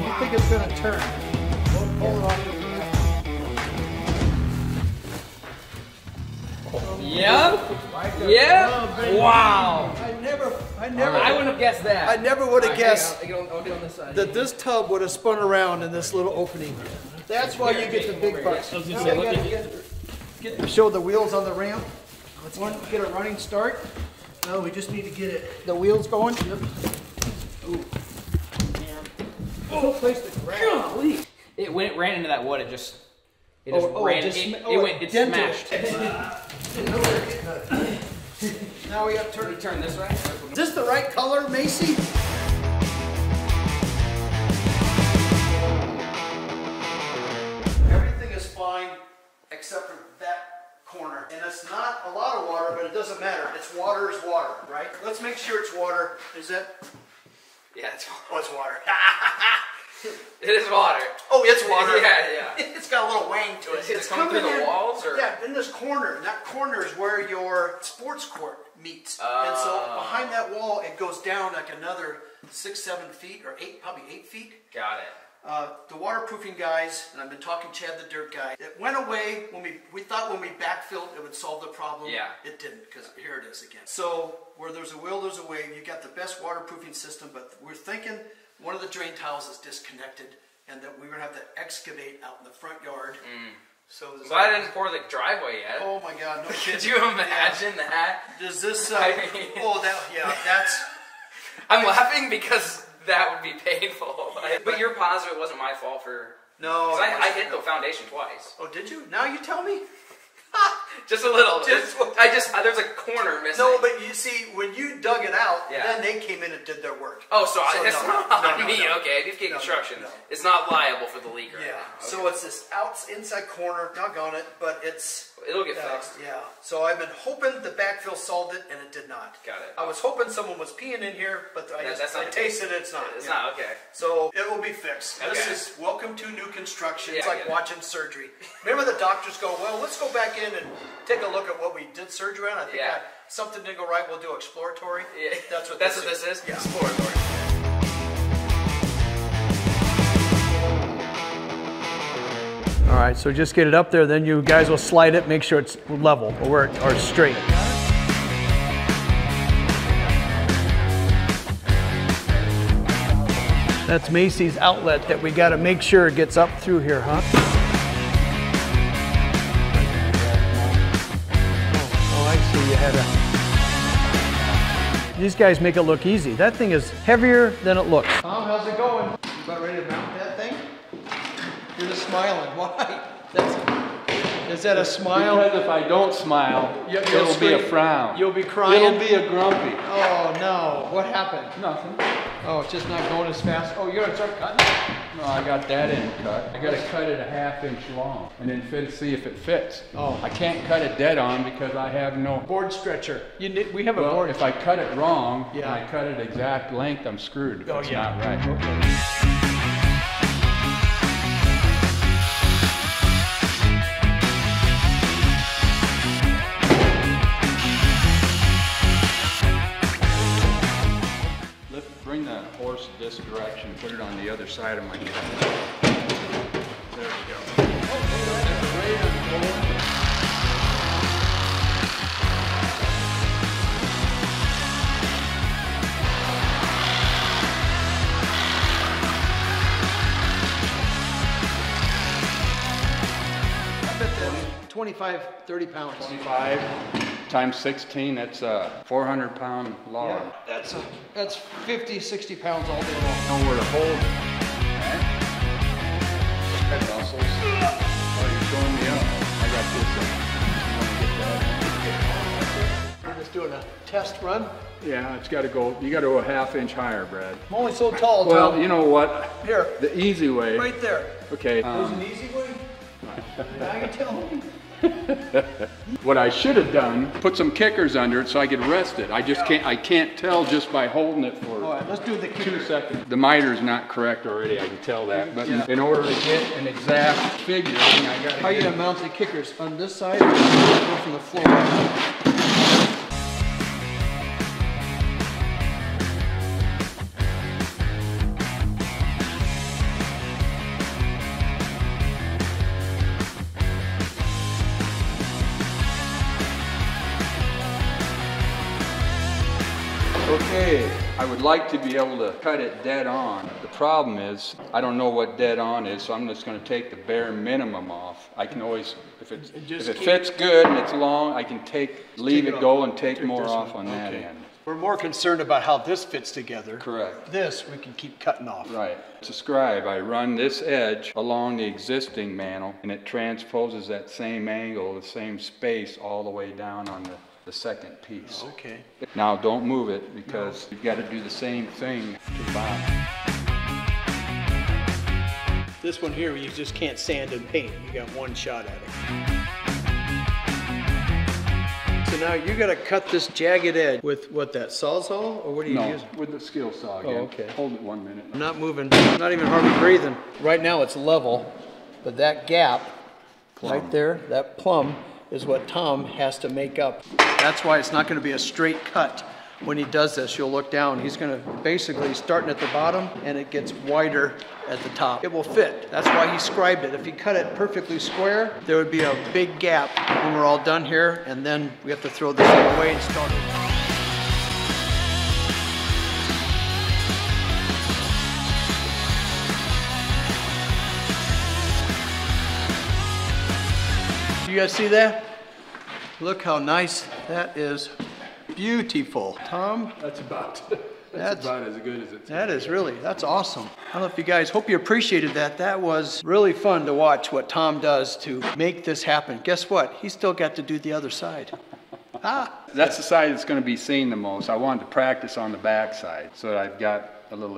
I think it's gonna turn. We'll pull it off.
Yep. Yep. Wow.
I never, I never,
I wouldn't have guessed that.
I never would have guessed
I'll, I'll, I'll on this side.
that this tub would have spun around in this little opening. That's why you get the big bucks. Now we gotta get- Get, show the wheels on the ramp. Let's one, get a running start. No, we just need to get it, the wheels going. No place to grab.
Golly. It when it ran into that wood, it just it
Oh,
just
oh,
ran.
just
it,
sma-
it
oh,
went. It
dented
smashed.
Now we have to turn
Turn, turn this way.
Is this the right color, Macy? Everything is fine except for that corner. And it's not a lot of water, but it doesn't matter. It's water is water, right? Let's make sure it's water. Is that?
Yeah, it's,
Oh, it's water.
it is water.
Oh, it's water.
Yeah, yeah.
It's got a little wang to it It's
coming through the
in-
walls, or-
Yeah, in this corner. And that corner is where your sports court meets. and so
Oh.
behind that wall, it goes down like another six, seven feet, or eight, probably eight feet.
Got it.
Uh, the waterproofing guys, and I've been talking Chad the dirt guy. It went away when we we thought when we backfilled it would solve the problem.
Yeah.
It didn't because here it is again. So where there's a will, there's a way. You got the best waterproofing system, but we're thinking one of the drain tiles is disconnected, and that we're gonna have to excavate out in the front yard. So
So I didn't pour the driveway yet.
Oh my God! No
Could you imagine that?
Does this? Uh,
I mean-
oh, that yeah. That's.
I'm laughing because that would be painful. But you're positive it wasn't my fault for.
No,
I, I
wasn't.
hit the foundation twice.
Oh, did you? Now you tell me.
Just a little.
Just-
Just, I just there's a corner missing.
No, but you see, when you dug it out,
Yeah.
then they came in and did their work.
Oh, so, I,
So
it's
no,
not
no,
on
no,
me.
no.
Okay, BFK
No,
Construction.
no.
It's not liable for the leak or
Yeah.
anything.
So it's this out inside corner, doggone it, but it's.
It'll get
uh,
fixed.
Yeah. So I've been hoping the backfill solved it, and it did not.
Got it.
I was hoping someone was peeing in here, but I,
That-
just, I tasted it. It's not.
It's not okay.
So it will be fixed. This is welcome to new construction. it's
Yeah, I
like
get it.
watching surgery. Remember the doctors go, well, let's go back in and take a look at what we did surgery on. I think
Yeah.
I- something didn't go right. We'll do exploratory.
Yeah.
That's what
That's
this
what this is.
Yeah.
Exploratory.
All right, so just get it up there, then you guys will slide it, make sure it's level or, or straight. That's Macy's outlet that we gotta make sure it gets up through here, huh? These guys make it look easy. That thing is heavier than it looks. Tom, how's it going? You about ready to mount that thing? You're just smiling, why? That's, is that a smile?
Because if I don't smile,
You-
it'll be a frown.
You'll be crying?
It'll be a grumpy.
Oh no, what happened?
Nothing.
Oh, it's just not going as fast. Oh, you're gonna start cutting?
No, I got that end cut. I gotta cut it a half inch long and then fit, see if it fits.
Oh.
I can't cut it dead on because I have no.
Board stretcher. You need, we have a
Well,
board.
if I cut it wrong and
Yeah.
I cut it exact length, I'm screwed. if
Oh,
It's
yeah.
not right. Lift, put it on the other side of my cut. There we go.
25, 30 pounds.
25 times 16, that's a 400 pound log.
Yeah, that's a, that's 50, 60 pounds all day long.
Know where to hold it. Right? Head muscles. Oh, you're showing me up. I got this.
We're just doing a test run.
Yeah, it's got to go. You got to go a half inch higher, Brad.
I'm only so tall,
Well,
Tom.
you know what?
Here,
The easy way.
right there.
Okay.
There's
um,
an easy way? Now you tell me.
what I should have done, put some kickers under it so I could rest it. I just can't. I can't tell just by holding it for.
All right, let's do the
Two
kicker.
seconds. The miter's not correct already, I can tell that, but
Yeah.
in order to get an exact figure, I gotta
How are you gonna mount the kickers? On this side or from the floor?
Like to be able to cut it dead on. The problem is, I don't know what dead on is, so I'm just gonna take the bare minimum off. I can always, if it's,
just
if it
keep-
fits good and it's long, I can take, leave
Take
it
it
go
off.
and take
Take
more
this
off on that
Okay.
end.
We're more concerned about how this fits together.
Correct.
This, we can keep cutting off.
Right. To scribe, I run this edge along the existing mantle and it transposes that same angle, the same space all the way down on the, the second piece.
Okay.
Now, don't move it because you've got to do the same thing to the bottom.
This one here, you just can't sand and paint. You got one shot at it. So now you gotta cut this jagged edge with what, that Sawzall, or what are you
No,
using?
with the skill saw oh, again.
okay.
Hold it one minute.
I'm not moving, I'm not even hardly breathing. Right now it's level, but that gap, right there, that plumb, is what Tom has to make up. That's why it's not gonna be a straight cut. When he does this, you'll look down, he's gonna basically starting at the bottom and it gets wider at the top. It will fit, that's why he scribed it. If he cut it perfectly square, there would be a big gap when we're all done here, and then we have to throw this away and start You guys see that? Look how nice that is. Beautiful. Tom,
That's about,
That's-
that's about as good as it's.
that is really, that's awesome. I don't know if you guys, hope you appreciated that. That was really fun to watch what Tom does to make this happen. Guess what? He still got to do the other side. Ah,
That's the side that's going to be seen the most. I wanted to practice on the back side so that I've got a little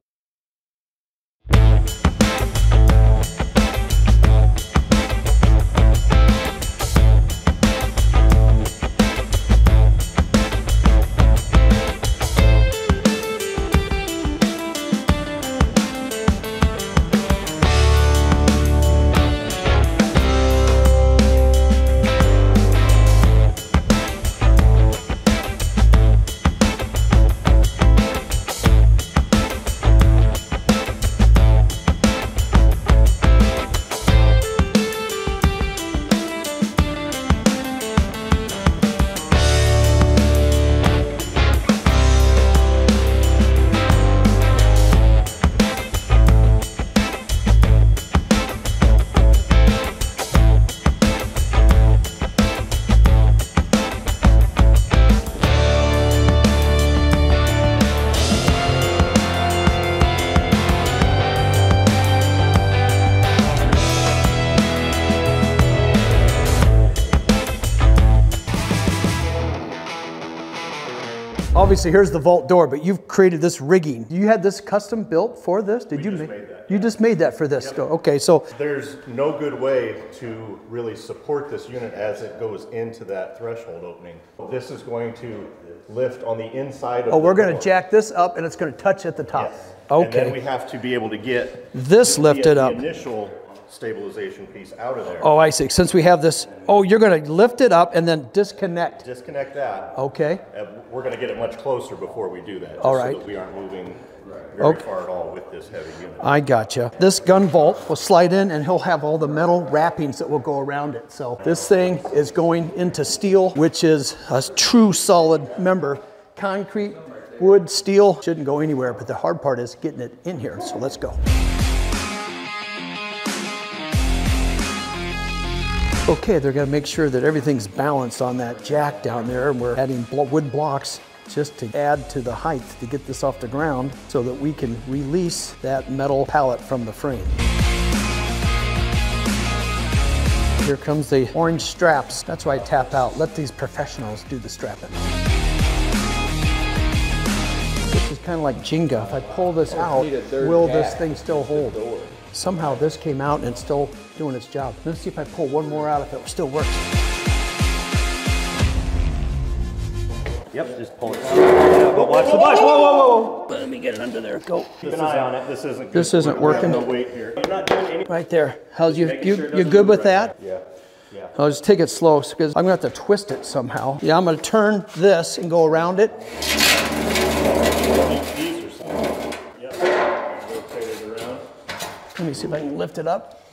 Obviously, here's the vault door, but you've created this rigging. You had this custom built for this? Did you
just
make?
made that,
You just made that for this door. Okay, so
There's no good way to really support this unit as it goes into that threshold opening. This is going to lift on the inside of
oh, we're going to jack this up, and it's going to touch at the top.
Yes. And then we have to be able to get
This
the-
lifted up.
initial stabilization piece out of there.
Oh, I see. Since we have this, oh, you're going to lift it up and then disconnect.
Disconnect that.
Okay.
and We're going to get it much closer before we do that.
All
So that we aren't moving very
Okay.
far at all with this heavy unit.
I gotcha. This gun vault will slide in and he'll have all the metal wrappings that will go around it. So this thing is going into steel, which is a true solid member. Concrete, wood, steel, shouldn't go anywhere, but the hard part is getting it in here. So let's go. Okay, they're gonna make sure that everything's balanced on that jack down there. and We're adding blo- wood blocks just to add to the height to get this off the ground so that we can release that metal pallet from the frame. Here comes the orange straps. That's why I tap out. Let these professionals do the strapping. This is kind of like Jenga. If I pull this out, will this thing still hold? Somehow this came out and it's still doing its job. Let's see if I pull one more out if it still works.
Yep, just pull it. Yeah, but watch the bush. Whoa, whoa, whoa.
Let me get it under there. Go.
Keep an eye on it. This isn't good.
This isn't working.
No weight here. You're not doing any.
Right there. How's you?
Making
You,
sure
you good with
right
that?
Yeah. Yeah.
I'll just take it slow because I'm gonna have to twist it somehow. Yeah, I'm gonna turn this and go around it.
These are some. Yep. Rotate it around.
Let me see if I can lift it up.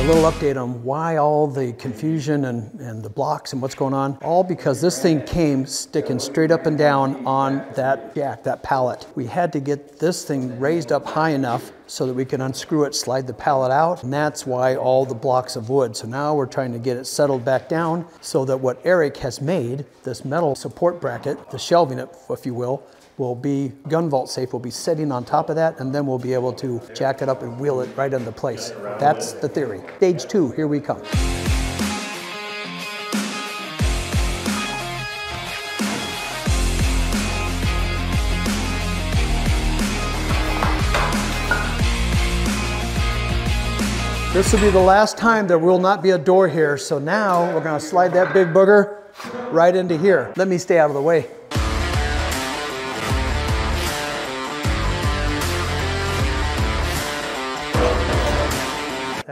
A little update on why all the confusion and, and the blocks and what's going on. All because this thing came sticking straight up and down on that jack, that pallet. We had to get this thing raised up high enough so that we can unscrew it, slide the pallet out, and that's why all the blocks of wood. So now we're trying to get it settled back down so that what Eric has made, this metal support bracket, the shelving it, if you will, will be gun vault safe. We'll be sitting on top of that, and then we'll be able to jack it up and wheel it right into place. That's the theory. Stage two, here we come. This will be the last time there will not be a door here. So now we're gonna slide that big booger right into here. Let me stay out of the way.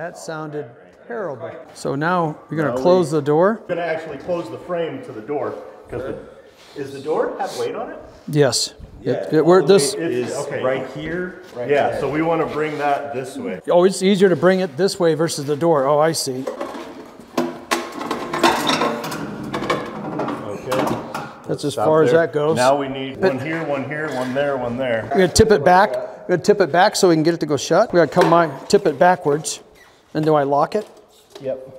That sounded terrible. So now you're gonna
No,
close
we-
the door?
We're gonna actually close the frame to the door because is the door have weight on it?
Yes. It, it, we're, this,
It's okay. right here. yeah. So we want to bring that this way.
oh, it's easier to bring it this way versus the door. Oh, I see.
Okay.
That's as
Stop
far as that goes.
Now we need one here, one here, one there, one there.
We're gonna tip it back. We're gonna tip it back so we can get it to go shut. We gotta come my, tip it backwards. And do I lock it?
Yep.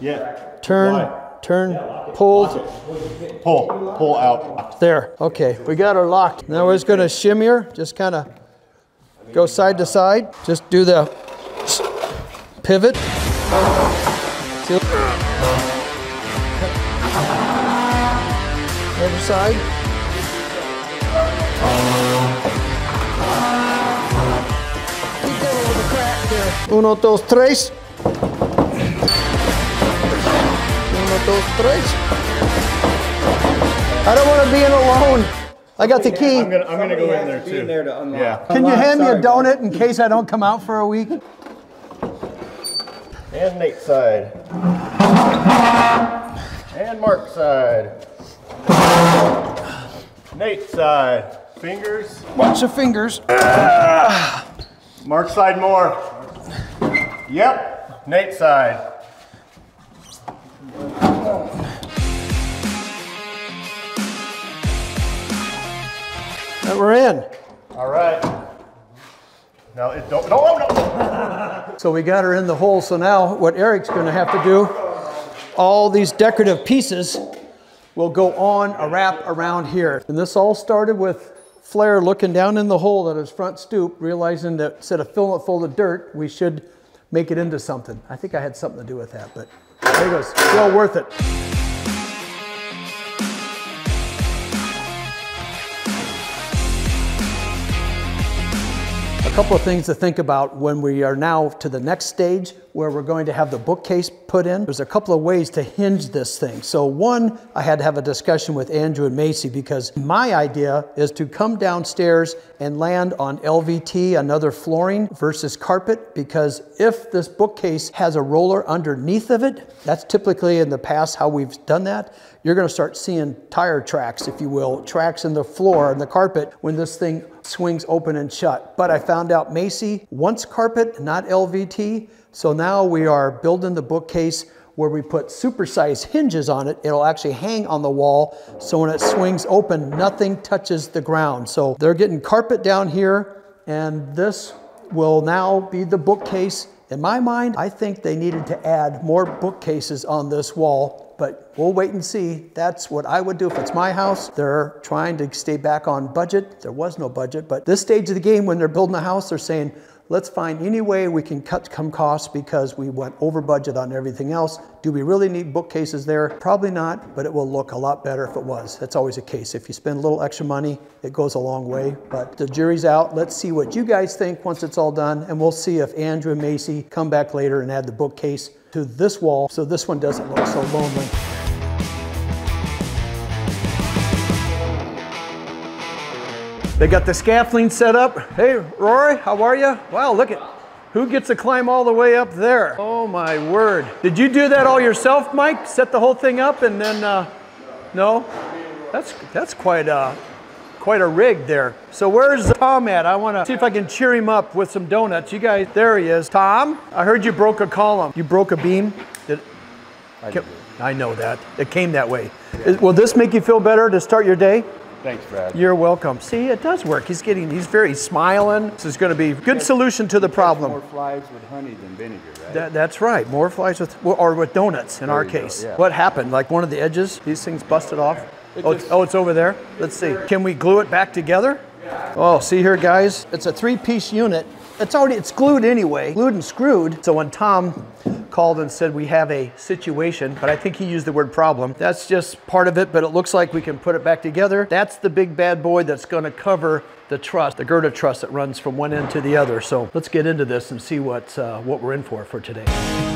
Yeah.
Turn,
Why?
turn, pulled.
Pull, pull out.
There, okay, we got her locked. Now we're just gonna shimmy, just kinda go side to side. Just do the pivot. Other side. Uno, dos, tres. Uno, dos, tres. I don't want to be in alone. I got the key.
I'm gonna, I'm gonna go in there too. Yeah.
Can you hand me a donut in case I don't come out for a week?
And Nate's side. And Mark's side. Nate's side. Fingers.
Watch the fingers. Ah!
Mark's side more. Yep. Nate's side.
And we're in.
All right. Now it don't. No, no.
So we got her in the hole. So now what Eric's going to have to do, all these decorative pieces will go on a wrap around here. And this all started with Flair looking down in the hole at his front stoop, realizing that instead of filling it full of dirt, we should make it into something. I think I had something to do with that, but there it goes. Well worth it. A couple of things to think about when we are now to the next stage where we're going to have the bookcase put in. There's a couple of ways to hinge this thing. So one, I had to have a discussion with Andrew and Macy because my idea is to come downstairs and land on LVT, another flooring versus carpet, because if this bookcase has a roller underneath of it, that's typically in the past how we've done that, you're gonna start seeing tire tracks, if you will, tracks in the floor and the carpet when this thing swings open and shut. But I found out Macy wants carpet, not LVT. So now we are building the bookcase where we put supersized hinges on it. It'll actually hang on the wall. So when it swings open, nothing touches the ground. So they're getting carpet down here and this will now be the bookcase. In my mind, I think they needed to add more bookcases on this wall, but we'll wait and see. That's what I would do if it's my house. They're trying to stay back on budget. There was no budget, but this stage of the game, when they're building a house, they're saying, let's find any way we can cut some costs because we went over budget on everything else. Do we really need bookcases there? Probably not, but it will look a lot better if it was. That's always a case. If you spend a little extra money, it goes a long way. But the jury's out. Let's see what you guys think once it's all done, and we'll see if Andrew and Macy come back later and add the bookcase to this wall so this one doesn't look so lonely. They got the scaffolding set up. Hey, Rory, how are you? Wow, look at who gets to climb all the way up there. Oh my word. Did you do that all yourself, Mike? Set the whole thing up and then, uh, no? That's, that's quite a, quite a rig there. So where's Tom at? I wanna see if I can cheer him up with some donuts. You guys, there he is. Tom, I heard you broke a column. You broke a beam? Did, I, I know that. It came that way. Is- Will this make you feel better to start your day?
Thanks, Brad.
You're welcome. See, it does work. He's getting, he's very smiling. This is going to be a good solution to the problem.
More flies with honey than vinegar, right?
That, that's right. More flies with, or with donuts in our case.
yeah.
What happened? Like one of the edges, these things busted off? Oh it's, oh, it's over there? Let's see. Can we glue it back together? Oh, see here, guys? It's a three-piece unit. It's already, it's glued anyway, glued and screwed. So when Tom called and said we have a situation, but I think he used the word problem. That's just part of it, but it looks like we can put it back together. That's the big bad boy that's gonna cover the truss, the girder truss that runs from one end to the other. So let's get into this and see what, uh, what we're in for for today.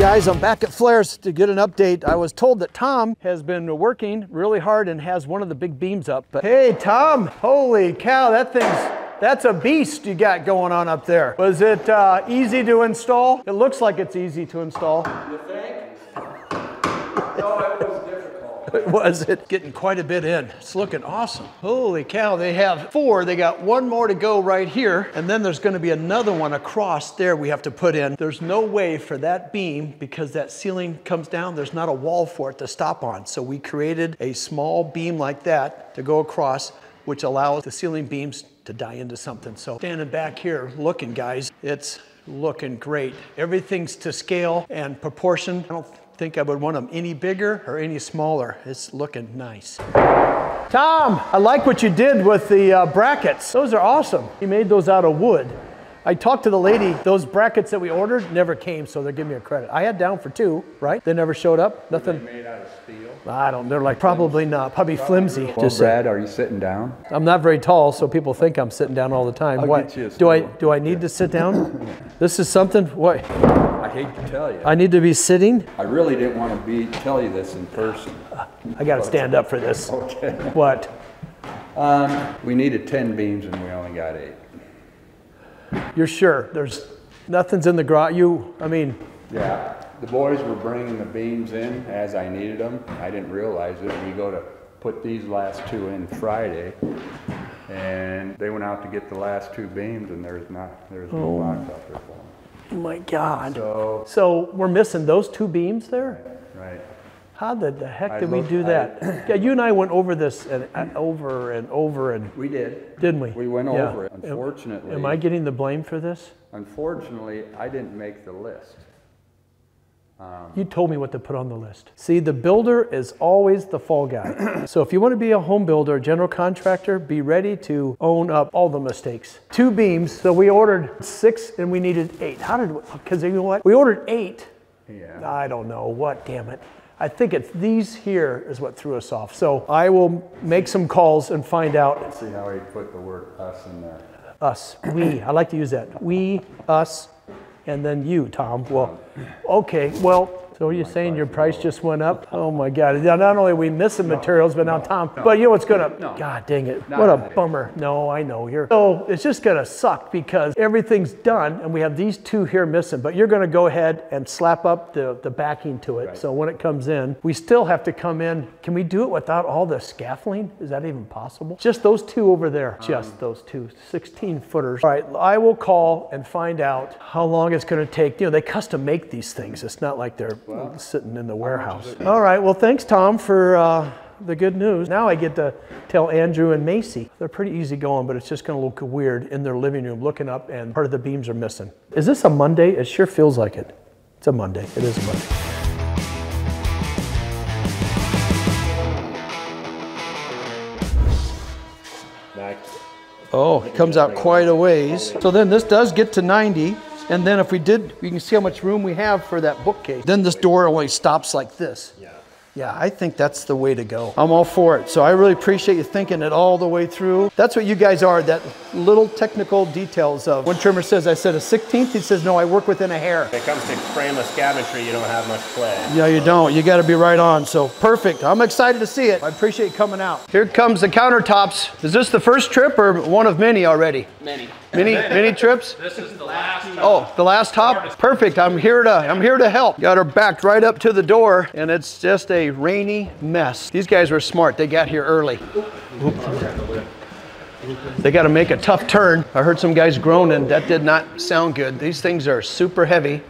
Guys, I'm back at Flair's to get an update. I was told that Tom has been working really hard and has one of the big beams up. But hey, Tom, holy cow, that thing's that's a beast you got going on up there. Was it uh, easy to install? It looks like it's easy to install. It was it getting quite a bit in. It's looking awesome. Holy cow, they have four. They got one more to go right here, and then there's going to be another one across there we have to put in. There's no way for that beam because that ceiling comes down. There's not a wall for it to stop on. So we created a small beam like that to go across, which allows the ceiling beams to die into something. So standing back here looking, guys, it's looking great. Everything's to scale and proportion. I don't think I would want them any bigger or any smaller. It's looking nice. Tom, I like what you did with the uh, brackets. Those are awesome. You made those out of wood. I talked to the lady, those brackets that we ordered never came, so they're giving me a credit. I had down for two, right? They never showed up, nothing.
Made out of steel.
I don't, they're like, probably not, probably flimsy.
Well,
Just saying.
Brad, are you sitting down?
I'm not very tall, so people think I'm sitting down all the time.
I'll
What,
get you a
do I, do I need to sit down? This is something, what,
I hate to tell you.
I need to be sitting?
I really didn't want to be, tell you this in person.
I gotta stand up for this.
Okay.
What?
Um, we needed ten beams and we only got eight.
You're sure? There's, nothing's in the garage, you, I mean,
Yeah, the boys were bringing the beams in as I needed them. I didn't realize it. We go to put these last two in Friday. And they went out to get the last two beams and there's not, there's no oh. box out there for them.
oh my God.
So,
So we're missing those two beams there?
right.
How the, the heck
I
did we
looked-
do
I-
that? Yeah, you and I went over this and, and over and over and,
We did.
didn't we?
We went
Yeah.
over it.
Am-
Unfortunately.
Am I getting the blame for this?
Unfortunately, I didn't make the list.
You told me what to put on the list. See, the builder is always the fall guy. so if you want to be a home builder, a general contractor, be ready to own up all the mistakes. Two beams, so we ordered six and we needed eight. How did we, because you know what? We ordered eight.
Yeah.
I don't know, what, damn it. I think it's these here is what threw us off. So I will make some calls and find out Let's
See how he put the word us in there.
us, we, I like to use that. We, us, and then you, Tom. Well, okay, well, so you're you saying your price just went up? Oh my God, Now, not only are we missing materials, but now Tom, but you know what's gonna, God dang it, what a bummer. No, I know, you're, so it's just gonna suck because everything's done and we have these two here missing, but you're gonna go ahead and slap up the, the backing to it. So when it comes in, we still have to come in, can we do it without all the scaffolding? Is that even possible? Just those two over there, just those two, 16 footers. All right, I will call and find out how long it's gonna take. You know, they custom make these things. It's not like they're sitting in the warehouse. All right, well, thanks, Tom, for uh, the good news. Now I get to tell Andrew and Macy. They're pretty easy going, but it's just gonna look weird in their living room looking up and part of the beams are missing. Is this a Monday? It sure feels like it. It's a Monday. It is a Monday. Oh, it comes out quite a ways. So then this does get to 90. And then if we did, you can see how much room we have for that bookcase. Then this door only stops like this. Yeah. Yeah, I think that's the way to go. I'm all for it. So I really appreciate you thinking it all the way through. That's what you guys are, that little technical details of. When trimmer says, I said a 16th, he says, no, I work within a hair.
When it comes to frameless cabinetry, you don't have much play.
Yeah, you don't. You got to be right on. So perfect. I'm excited to see it. I appreciate you coming out. Here comes the countertops. Is this the first trip or one of many already?
Many.
Many, many trips?
This is the last.
Oh, the last top? Perfect. I'm here to I'm here to help. Got her backed right up to the door and it's just a rainy mess. These guys were smart. They got here early. They got to make a tough turn. I heard some guys groaning. That did not sound good. These things are super heavy.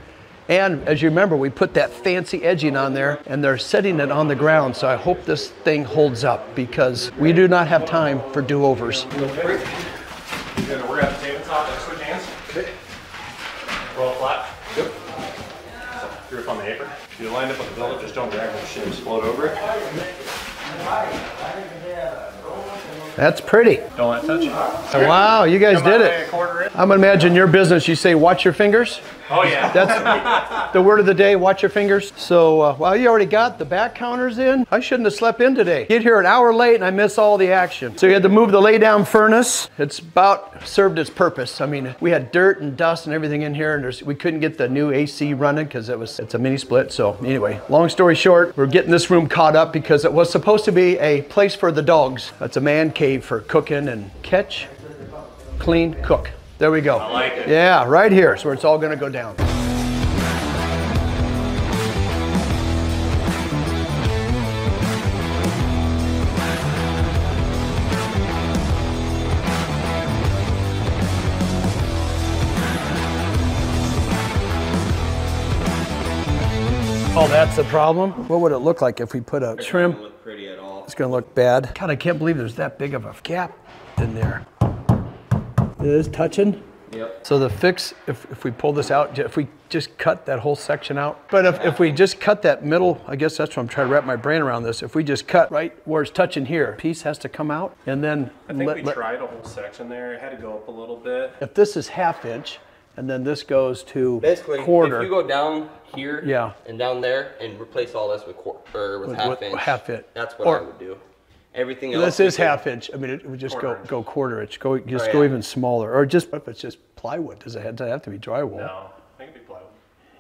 And as you remember, we put that fancy edging on there and they're setting it on the ground. So I hope this thing holds up because we do not have time for do-overs.
We're have to tape top and switch hands. Okay. Roll flat. Yep. Grip on the apron. If you line up with the belt, just don't drag the shit, just float over it.
That's pretty.
Don't let it touch.
Wow, you guys
Come
did it. I'm gonna imagine your business, you say, watch your fingers.
Oh yeah.
That's the word of the day, watch your fingers. So, uh, well, you already got the back counters in. I shouldn't have slept in today. Get here an hour late and I miss all the action. So you had to move the lay down furnace. It's about served its purpose. I mean, we had dirt and dust and everything in here and there's, we couldn't get the new AC running because it was, it's a mini split. So anyway, long story short, we're getting this room caught up because it was supposed to be a place for the dogs. It's a man cave for cooking and catch, clean, cook. There we go. I
like it.
Yeah, right here is where it's all gonna go down. Oh, that's the problem? What would it look like if we put a trim?
look pretty at all.
It's gonna look bad. God, I can't believe there's that big of a gap in there. It is touching.
Yep.
So the fix, if, if we pull this out, if we just cut that whole section out, but if, if we just cut that middle, I guess that's what I'm trying to wrap my brain around this. If we just cut right where it's touching here, piece has to come out and then
I think
let-
we
let-
tried a whole section there. It had to go up a little bit.
if this is half inch and then this goes to
Basically,
quarter.
if you go down here
Yeah.
and down there and replace all this with quar- or with,
With-
half
with
inch,
half inch.
That's what
Or-
I would do. Everything else.
This is
could-
half inch. I mean, it would just go,
Quarter inch.
go quarter inch, go, oh, just
Oh,
go
yeah.
even smaller. Or just, if it's just plywood, does it have to have to be drywall?
No, I think it'd be plywood.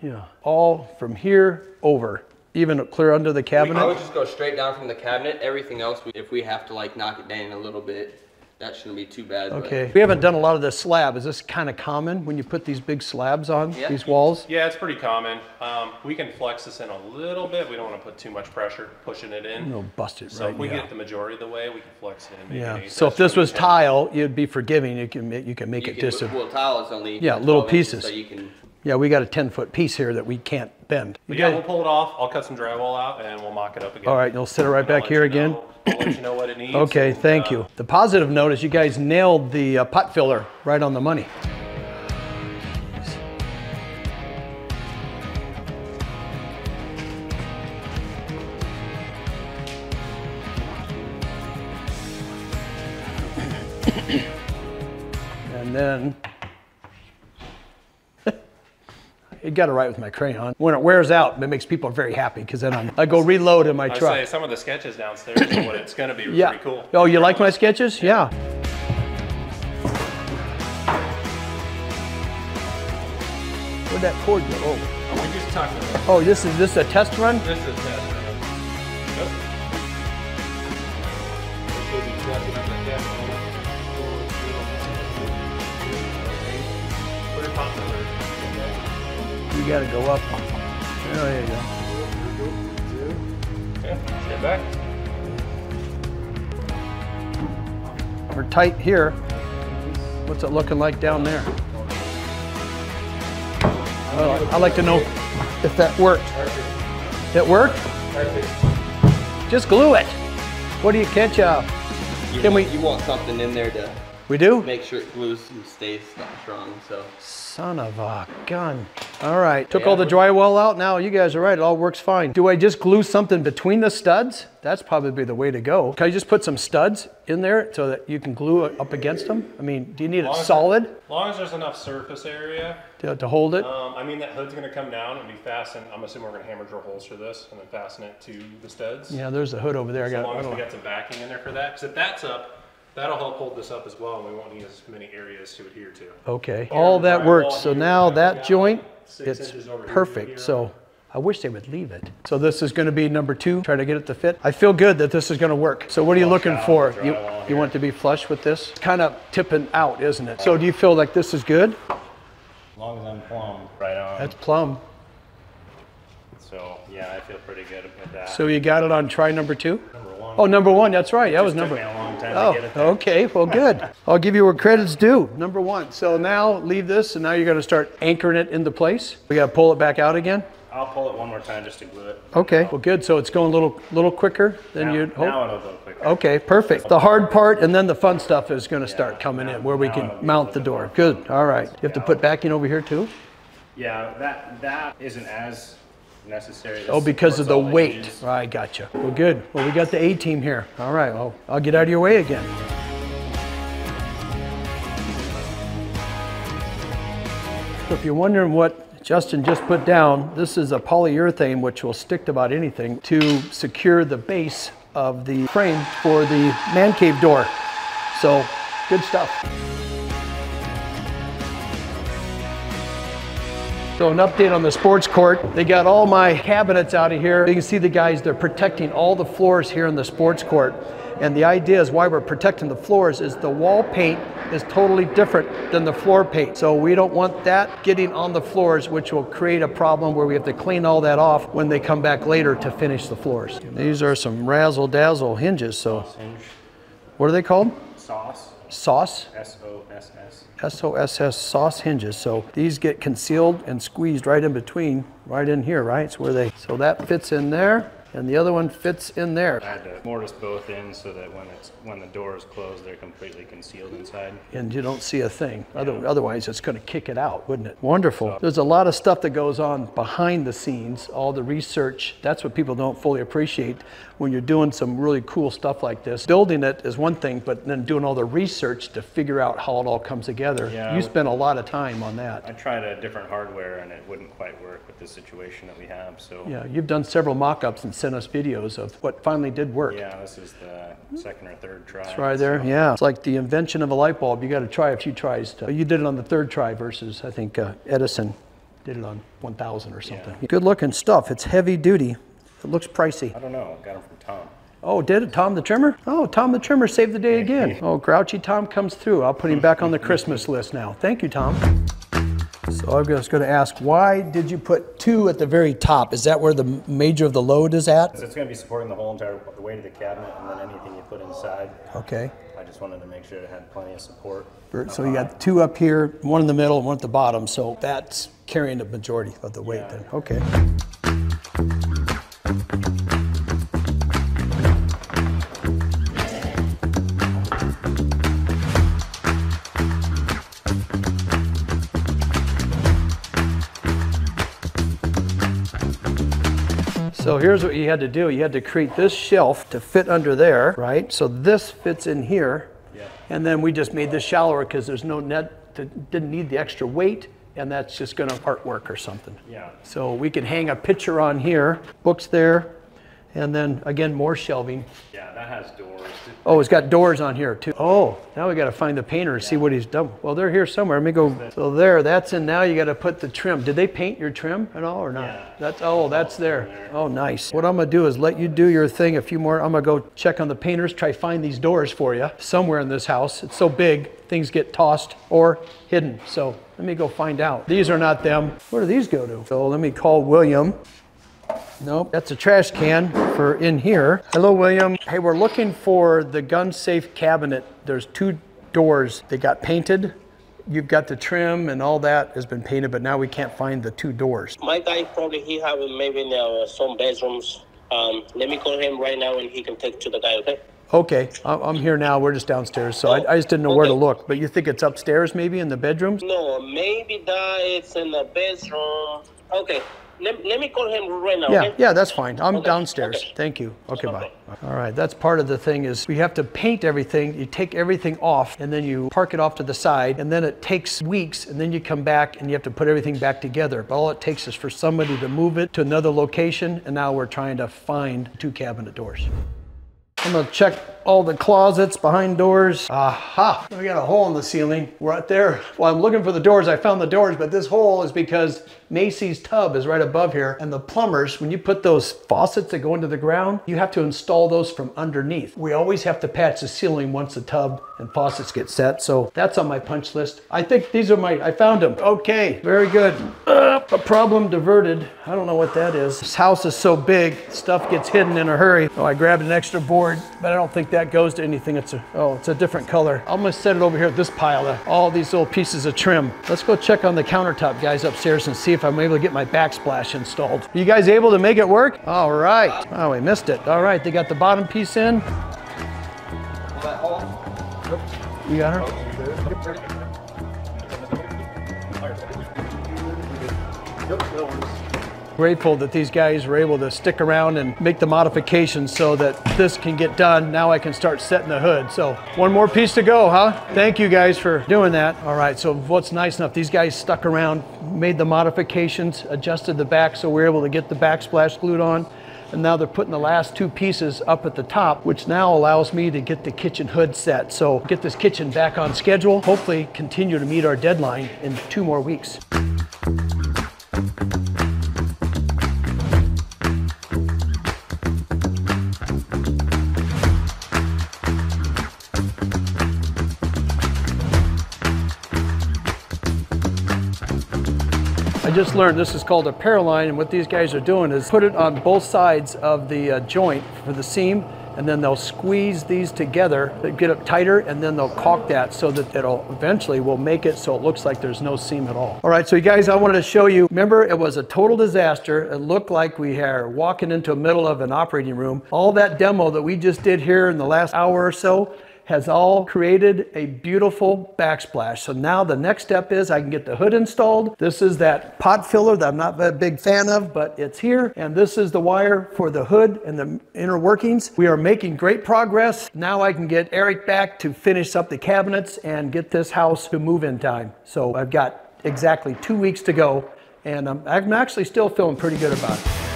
Yeah. All from here over, even clear under the cabinet.
I would just go straight down from the cabinet. Everything else, we- if we have to like knock it down a little bit, that shouldn't be too bad. but-
Okay. We haven't done a lot of the slab. Is this kind of common when you put these big slabs on,
Yeah.
these walls?
Yeah, it's pretty common. Um, we can flex this in a little bit. We don't want to put too much pressure pushing it in.
No, bust it
So
right,
if we
yeah.
get the majority of the way, we can flex it in. Make
Yeah, so if this was
what we can.
tile, you'd be forgiving, you can, you can make
You
it
can,
dis,
well, tile is only
Yeah, little
12 inches,
pieces.
So you can.
yeah, we got a ten foot piece here that we can't bend.
But
You
yeah,
guys-
we'll pull it off. I'll cut some drywall out and we'll mock it up again.
All right, you'll sit it right
And
back here again?
know- I'll let you know what it needs.
Okay,
and,
thank
uh,
you. The positive note is you guys nailed the uh, pot filler right on the money. And then, it got it right with my crayon. When it wears out, it makes people very happy because then I'm, I go reload in my
I
truck.
say some of the sketches downstairs are what it's going to be
Yeah.
pretty cool.
Oh, you like my sketches? Yeah. Where'd that cord go? Oh,
We just talked about
oh, this is this a test run?
this is a test
You got to go up. Oh, there you go.
Okay, stand back.
We're tight here. What's it looking like down there? Well, I'd like to know if that worked. It worked? Just glue it. What do you catch? Uh,
You
Can
want,
we-
You want something in there to
we do?
make sure it glues and stays strong. So.
Son of a gun. All right, took all the drywall out. Now you guys are right, it all works fine. Do I just glue something between the studs? That's probably the way to go. Can I just put some studs in there so that you can glue it up against them? I mean, do you need it
Long as-
solid
As long as there's enough surface area,
to, to hold it?
um, I mean that hood's gonna come down and be fastened. I'm assuming we're gonna hammer drill holes for this and then fasten it to the studs.
Yeah, there's the hood over there. I got,
long as we got some backing in there for that, because if that's up, that'll help hold this up as well, and we won't need as many areas to adhere to.
Okay, all that works. So now that joint, it's
inches over here,
perfect.
here.
So I wish they would leave it. So this is gonna be number two, try to get it to fit. I feel good that this is gonna work. So what are you
Flush
looking for? You, you want it to be flush with this? It's Kind of tipping out, isn't it? So do you feel like this is good?
As long as I'm plumb. Right on.
That's plumb.
So, yeah, I feel pretty good with that.
So you got it on try number two? Oh, number one, that's right, that was
Took
number.
me a long time
Oh,
to get it there.
okay, well, good. I'll give you where credit's due, number one. So now leave this, and now you're gonna start anchoring it into place. We gotta pull it back out again?
I'll pull it one more time just to glue it.
Okay, well, good, so it's going a little, little quicker than
Now-
you'd
Now
hope?
it'll go quicker.
Okay, perfect. The hard part and then the fun stuff is gonna start coming in, where we can mount the door. Good, all right. You have to put backing over here too?
Yeah, that, that isn't as necessary.
Oh, because of the weight. I gotcha. Well, good. Well, we got the A-team here. All right, well, I'll get out of your way again. So if you're wondering what Justin just put down, this is a polyurethane which will stick to about anything to secure the base of the frame for the man cave door. So, good stuff. So an update on the sports court. They got all my cabinets out of here. You can see the guys, they're protecting all the floors here in the sports court. And the idea is why we're protecting the floors is the wall paint is totally different than the floor paint. So we don't want that getting on the floors, which will create a problem where we have to clean all that off when they come back later to finish the floors. These are some razzle dazzle hinges. So what are they called?
Sauce,
Sauce?
S-O-S-S.
SOSS sauce hinges. So these get concealed and squeezed right in between, right in here, right? It's where they, so that fits in there. And the other one fits in there.
I had to mortise both in so that when it's when the door is closed, they're completely concealed inside.
and you don't see a thing. Other, otherwise, it's going to kick it out, wouldn't it? Wonderful. There's a lot of stuff that goes on behind the scenes, all the research. That's what people don't fully appreciate when you're doing some really cool stuff like this. Building it is one thing, but then doing all the research to figure out how it all comes together.
Yeah,
you spend a lot of time on that.
I tried a different hardware and it wouldn't quite work with the situation that we have. So
Yeah, you've done several mock-ups and sent us videos of what finally did work.
yeah, this is the second or third try.
Right there,
so-
yeah. It's like the invention of a light bulb. You got to try a few tries. To, you did it on the third try versus I think uh, Edison did it on 1,000 or something. Good looking stuff. It's heavy duty. It looks pricey.
I don't know. Got them from Tom.
Oh, did it? Tom the Trimmer? Oh, Tom the Trimmer saved the day again. Oh, grouchy Tom comes through. I'll put him back on the Christmas list now. Thank you, Tom. So I was going to ask, why did you put two at the very top? Is that where the major of the load is at?
It's going to be supporting the whole entire the weight of the cabinet and then anything you put inside.
Okay.
I just wanted to make sure it had plenty of support.
So you got two up here, one in the middle, and one at the bottom. So that's carrying the majority of the weight then. Okay. So here's what you had to do. You had to create this shelf to fit under there, right? So this fits in here.
Yeah.
And then we just made this shallower because there's no net, that didn't need the extra weight, and that's just gonna artwork or something.
Yeah.
So we could hang a picture on here, books there, and then again, more shelving.
Yeah, that has doors.
Oh, it's got doors on here too. Oh, now we gotta find the painter and see what he's done. Well, they're here somewhere. Let me go. So there, that's in. Now you gotta put the trim. Did they paint your trim at all or not?
Yeah.
That's, oh, that's there. Oh, nice. What I'm gonna do is let you do your thing a few more. I'm gonna go check on the painters, try find these doors for you somewhere in this house. It's so big, things get tossed or hidden. So let me go find out. These are not them. Where do these go to? So let me call William. Nope, that's a trash can for in here. Hello, William. Hey, we're looking for the gun safe cabinet. There's two doors. They got painted. You've got the trim and all that has been painted, but now we can't find the two doors.
My guy probably he have maybe in uh, some bedrooms. Um, let me call him right now and he can take to the guy. Okay.
Okay, I'm I'm here now. We're just downstairs, so I, I just didn't know where to look. But you think it's upstairs, maybe in the bedrooms?
No, maybe that it's in the bedroom. Okay. Let, let me call him right now.
Yeah,
okay?
yeah, that's fine. I'm
Okay,
downstairs.
okay.
Thank you. Okay, bye.
Okay.
All right, that's part of the thing is we have to paint everything. You take everything off and then you park it off to the side and then it takes weeks and then you come back and you have to put everything back together. But all it takes is for somebody to move it to another location and now we're trying to find two cabinet doors. I'm gonna check all the closets behind doors. Aha, we got a hole in the ceiling right there. While I'm looking for the doors, I found the doors, but this hole is because Macy's tub is right above here. And the plumbers, when you put those faucets that go into the ground, you have to install those from underneath. We always have to patch the ceiling once the tub and faucets get set. So that's on my punch list. I think these are my, I found them. Okay, very good. A problem diverted. I don't know what that is. This house is so big, stuff gets hidden in a hurry. Oh, I grabbed an extra board, but I don't think that goes to anything. It's a, oh, it's a different color. I'm gonna set it over here at this pile of all these little pieces of trim. Let's go check on the countertop guys upstairs and see if I'm able to get my backsplash installed. You guys able to make it work? All right. Oh, we missed it. All right, they got the bottom piece in. You got her? Grateful that these guys were able to stick around and make the modifications so that this can get done. Now I can start setting the hood. So one more piece to go, huh? Thank you guys for doing that. All right, so what's nice enough, these guys stuck around, made the modifications, adjusted the back so we are able to get the backsplash glued on. And now they're putting the last two pieces up at the top, which now allows me to get the kitchen hood set. So get this kitchen back on schedule, hopefully continue to meet our deadline in two more weeks. I just learned this is called a Paraline, and what these guys are doing is put it on both sides of the uh, joint for the seam, and then they'll squeeze these together, they get it tighter, and then they'll caulk that so that it'll eventually will make it so it looks like there's no seam at all. All right, so you guys, I wanted to show you. Remember, it was a total disaster. It looked like we were walking into the middle of an operating room. All that demo that we just did here in the last hour or so has all created a beautiful backsplash. So now the next step is I can get the hood installed. This is that pot filler that I'm not a big fan of, but it's here. And this is the wire for the hood and the inner workings. We are making great progress. Now I can get Eric back to finish up the cabinets and get this house to move in time. So I've got exactly two weeks to go and I'm, I'm actually still feeling pretty good about it.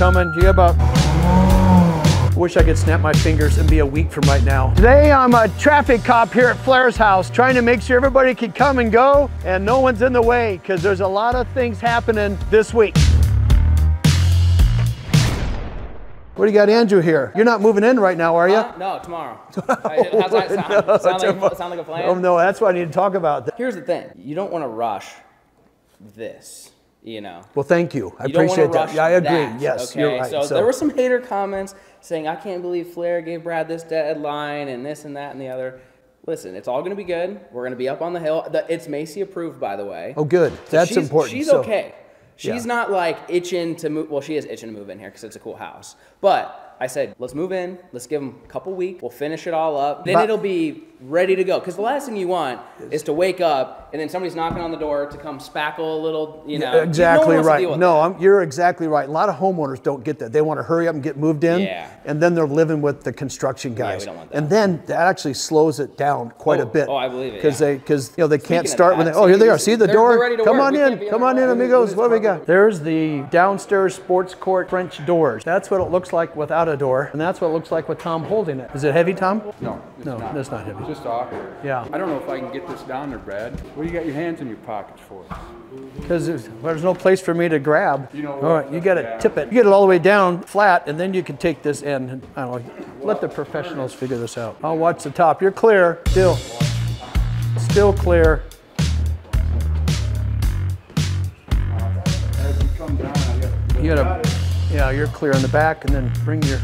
Coming. You got about. Wish I could snap my fingers and be a week from right now. Today I'm a traffic cop here at Flair's house trying to make sure everybody can come and go and no one's in the way because there's a lot of things happening this week. What do you got Andrew here? You're not moving in right now, are you?
Uh, no, tomorrow. How's that sound?
No,
sound, like, sound like a plan?
Oh no, that's what I need to talk about.
Here's the thing. You don't want to rush this, you know.
Well, thank you. I
You
appreciate that. Yeah, I agree.
that,
Yes,
okay?
you're right.
So, there were some hater comments saying, "I can't believe Flair gave Brad this deadline and this and that and the other." Listen, it's all going to be good. We're going to be up on the hill. It's Macy approved, by the way.
oh, good.
So
That's
she's,
important.
She's
So-
okay. She's
Yeah.
not like itching to move. Well, she is itching to move in here because it's a cool house. But I said, let's move in. Let's give them a couple weeks. We'll finish it all up. Then
But-
it'll be ready to go. Because the last thing you want is to wake up and then somebody's knocking on the door to come spackle a little. You know, No one
Exactly
wants to
right. No. I'm, you're exactly right. A lot of homeowners don't get that. They want to hurry up and get moved in,
Yeah.
and then they're living with the construction guys.
don't want that.
And then that actually slows it down quite a
Oh,
bit.
oh, I believe it,
Because
yeah.
they, because you know, they can't
Speaking of
start when they. Oh, here they are. See the
they're-
door.
they're ready to
Come
work.
on
We
in. Come
on
on in, amigos. What do we got? There's the downstairs sports court French doors. That's what it looks like without a door, and that's what it looks like with Tom holding it. Is it heavy, Tom?
No, it's
No,
not.
that's not heavy.
Just awkward.
Yeah.
I don't know if I can get this down there, Brad. What do you got your hands in your pockets for?
Because there's, there's no place for me to grab.
You know
all right, you got to tip it. You get it all the way down flat, and then you can take this end. And, I don't know. Let the professionals figure this out. I'll watch the top. You're clear. Still, still clear.
You come down, I got.
You got to, yeah, you're clear on the back, and then bring your.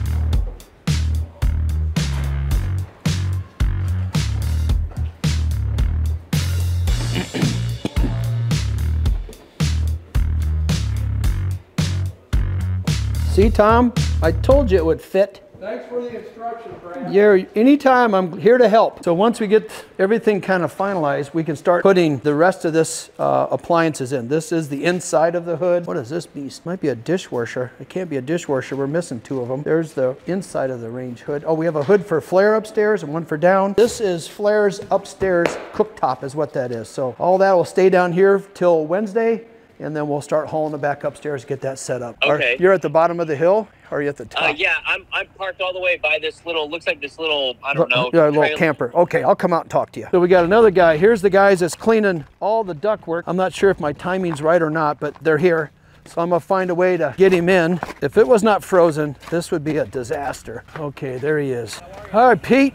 See, Tom, I told you it would fit.
Thanks for the instructions, Brad.
Yeah, anytime I'm here to help. So once we get everything kind of finalized, we can start putting the rest of this uh, appliances in. This is the inside of the hood. What is this beast? Might be a dishwasher. It can't be a dishwasher. We're missing two of them. There's the inside of the range hood. Oh, we have a hood for Flair upstairs and one for down. This is Flair's upstairs cooktop is what that is. So all that will stay down here till Wednesday. And then we'll start hauling it back upstairs, get that set up. Are-
Okay.
you're at the bottom of the hill or are you at the top?
Uh, yeah, I'm I'm parked all the way by this little. Looks like this little. I don't know.
Yeah, a little
trailer.
camper. Okay, I'll come out and talk to you. So we got another guy. Here's the guys that's cleaning all the ductwork. I'm not sure if my timing's right or not, but they're here. So I'm gonna find a way to get him in. If it was not frozen, this would be a disaster. Okay, there he is. All right, Pete.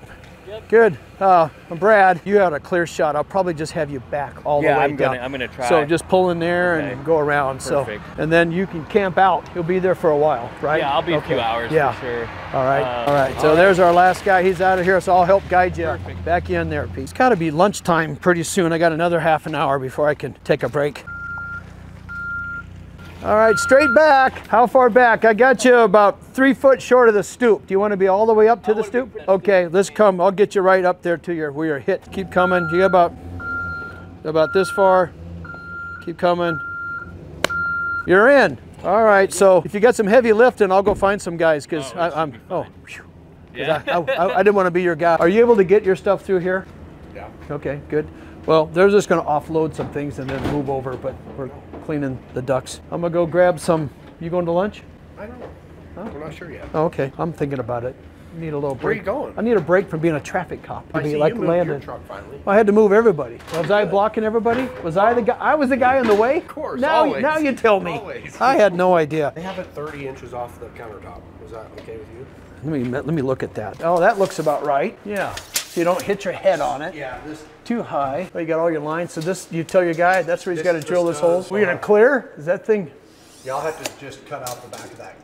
Good. Uh, Brad, you had a clear shot. I'll probably just have you back all
Yeah,
the way
I'm
down.
gonna- I'm gonna try.
So just pull in there and go around.
Perfect.
So, and then you can camp out. You'll be there for a while, right?
Yeah, I'll be a few hours
yeah.
for sure.
All right,
Um,
all right. So
all
there's our last guy. He's out of here, so I'll help guide you back in there, Pete. It's got to be lunchtime pretty soon. I got another half an hour before I can take a break. All right, straight back. How far back? I got you about three foot short of the stoop. Do you want to be all the way up to the stoop? Okay, let's come. I'll get you right up there to your where you're hit. Keep coming. You got about about this far. Keep coming. You're in. All right. So if you got some heavy lifting, I'll go find some guys because I'm. Oh. phew. 'Cause I, I, I- I didn't want to be your guy. Are you able to get your stuff through here?
Yeah.
Okay, good. Well, they're just going to offload some things and then move over, but we're cleaning the ducks. I'm to go grab some. You going to lunch?
I don't know. We're not sure yet.
Oh, okay, I'm thinking about it. need a little break.
Where are you going?
I need a break from being a traffic cop. to
I
be like
you moved your
landed.
truck finally.
I had to move everybody. Was I blocking everybody? Was I the guy? I was the guy in the way. Of
course,
Now,
always.
now you tell me.
Always.
I had no idea.
They have it 30 inches off the countertop. Was that okay with you?
Let me let me look at that. Oh, that looks about right. Yeah. So you don't hit your head on it.
Yeah, this
Too high. Oh, you got all your lines. So this, you tell your guy that's where he's got to drill this hole. We're gonna clear. Is that thing?
Yeah, I'll have to just cut out the back of that.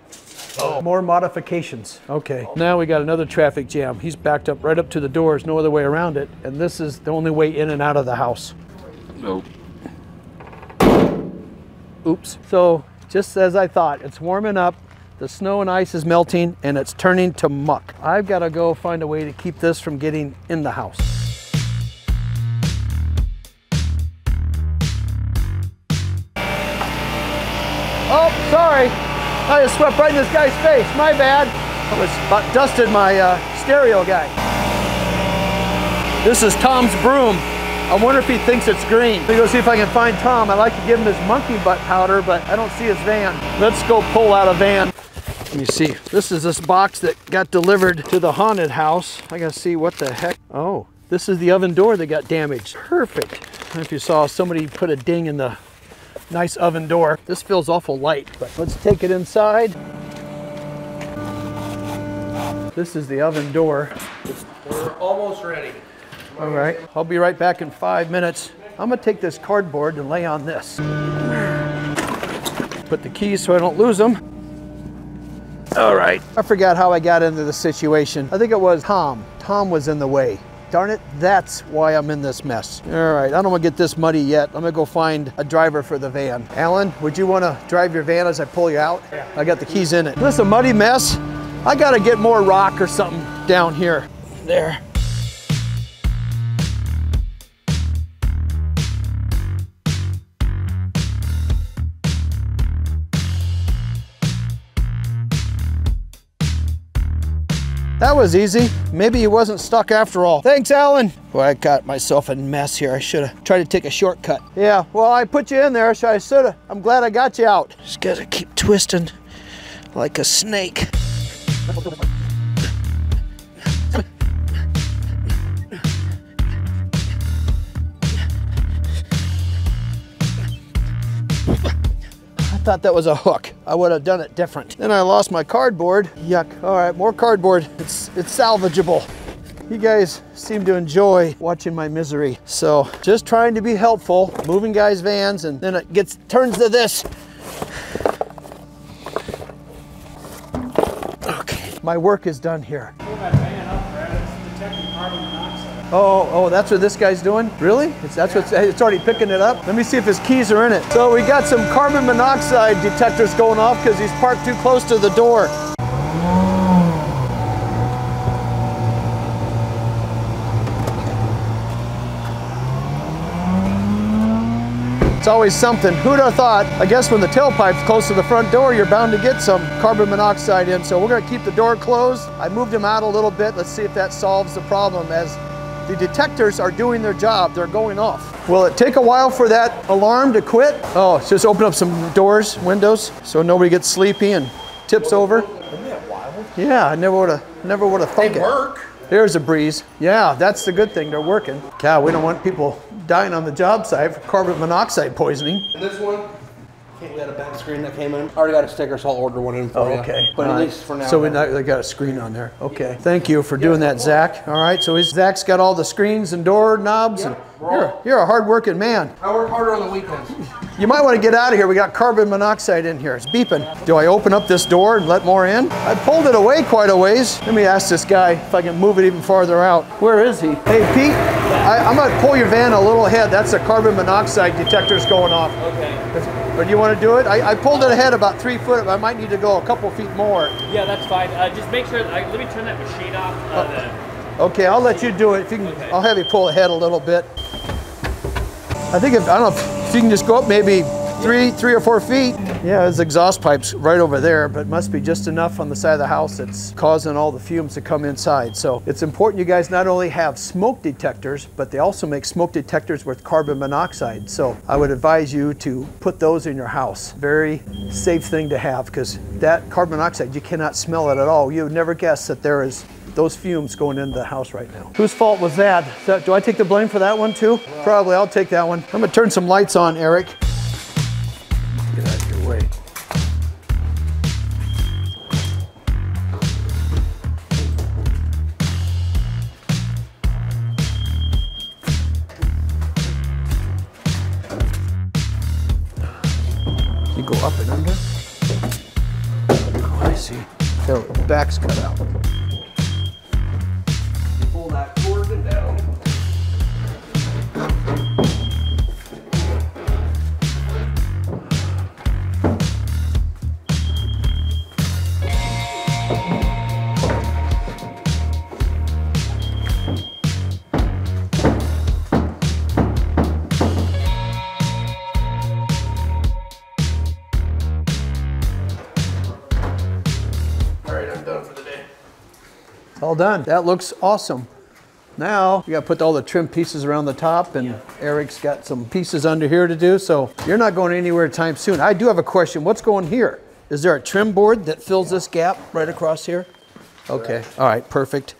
Oh. More modifications. Okay. Now we got another traffic jam. He's backed up right up to the doors, no other way around it. And this is the only way in and out of the house. Nope. Oops. So just as I thought, it's warming up. The snow and ice is melting and it's turning to muck. I've got to go find a way to keep this from getting in the house. Sorry. I just swept right in this guy's face. My bad. I was about dusted my uh, stereo guy. This is Tom's broom. I wonder if he thinks it's green. Let me go see if I can find Tom. I like to give him his monkey butt powder, but I don't see his van. Let's go pull out a van. Let me see. This is this box that got delivered to the haunted house. I gotta see what the heck. Oh, this is the oven door that got damaged. Perfect. If you saw somebody put a ding in the nice oven door. This feels awful light, but let's take it inside. This is the oven door.
We're almost ready.
All right, I'll be right back in five minutes. I'm gonna take this cardboard and lay on this. Put the keys so I don't lose them. All right, I forgot how I got into the situation. I think it was Tom. Tom was in the way. Darn it, that's why I'm in this mess. All right, I don't wanna get this muddy yet. I'm gonna go find a driver for the van. Alan, would you wanna drive your van as I pull you out? Yeah. I got the keys in it. This is a muddy mess. I gotta get more rock or something down here. There. That was easy. Maybe he wasn't stuck after all. Thanks, Alan. Boy, I got myself a mess here. I should have tried to take a shortcut. Yeah, well, I put you in there, so I should have. I'm glad I got you out. Just gotta keep twisting like a snake. Thought that was a hook. I would have done it different. Then I lost my cardboard. Yuck. All right, more cardboard. It's it's salvageable. You guys seem to enjoy watching my misery. So just trying to be helpful, moving guys' vans, and then it gets turns to this. Okay, my work is done here.
Pull that van up, Brad. It's detecting carbon monoxide.
Oh, oh, that's what this guy's doing? Really? It's, that's what's, it's already picking it up? Let me see if his keys are in it. So we got some carbon monoxide detectors going off because he's parked too close to the door. It's always something. Who'd have thought? I guess when the tailpipe's close to the front door, you're bound to get some carbon monoxide in. So we're gonna keep the door closed. I moved him out a little bit. Let's see if that solves the problem as the detectors are doing their job. They're going off. Will it take a while for that alarm to quit? Oh, just open up some doors, windows, so nobody gets sleepy and tips over.
Isn't that wild?
Yeah, I never would have, never would have thunk
They
it.
work.
There's a breeze. Yeah, that's the good thing. They're working. God, we don't want people dying on the job site for carbon monoxide poisoning.
And this one, we had a back screen that came in. I already got a sticker, so I'll order one in for you.
Oh, Okay.
But
All
at
right.
least for now.
So we not- they got a screen on there. Okay. Thank you for doing that, Zach. All right. So he's, Zach's got all the screens and door knobs. and you're, you're a hard-working man.
I work harder on the weekends.
You might want to get out of here. We got carbon monoxide in here. It's beeping. Do I open up this door and let more in? I pulled it away quite a ways. Let me ask this guy if I can move it even farther out. Where is he? Hey, Pete, I, I'm going to pull your van a little ahead. That's the carbon monoxide detector's going off.
Okay.
But you want to do it? I, I pulled it ahead about three foot. but I might need to go a couple feet more.
Yeah, that's fine. Uh, just make sure. I, let me turn that machine off. Uh, the,
Okay, I'll let you do it. If you can, I'll have you pull ahead a little bit. I think if I don't know if you can just go up maybe three, three or four feet. Yeah, there's exhaust pipes right over there, but must be just enough on the side of the house that's causing all the fumes to come inside. So it's important you guys not only have smoke detectors, but they also make smoke detectors with carbon monoxide. So I would advise you to put those in your house. Very safe thing to have because that carbon monoxide, you cannot smell it at all. You would never guess that there is those fumes going into the house right now. Whose fault was that? Do I take the blame for that one too? Probably, I'll take that one. I'm gonna turn some lights on, Eric. Way.
Done.
That looks awesome. Now, you gotta put all the trim pieces around the top and Eric's got some pieces under here to do, so you're not going anywhere time soon. I do have a question. What's going here? Is there a trim board that fills this gap right across here? Okay, all right, perfect.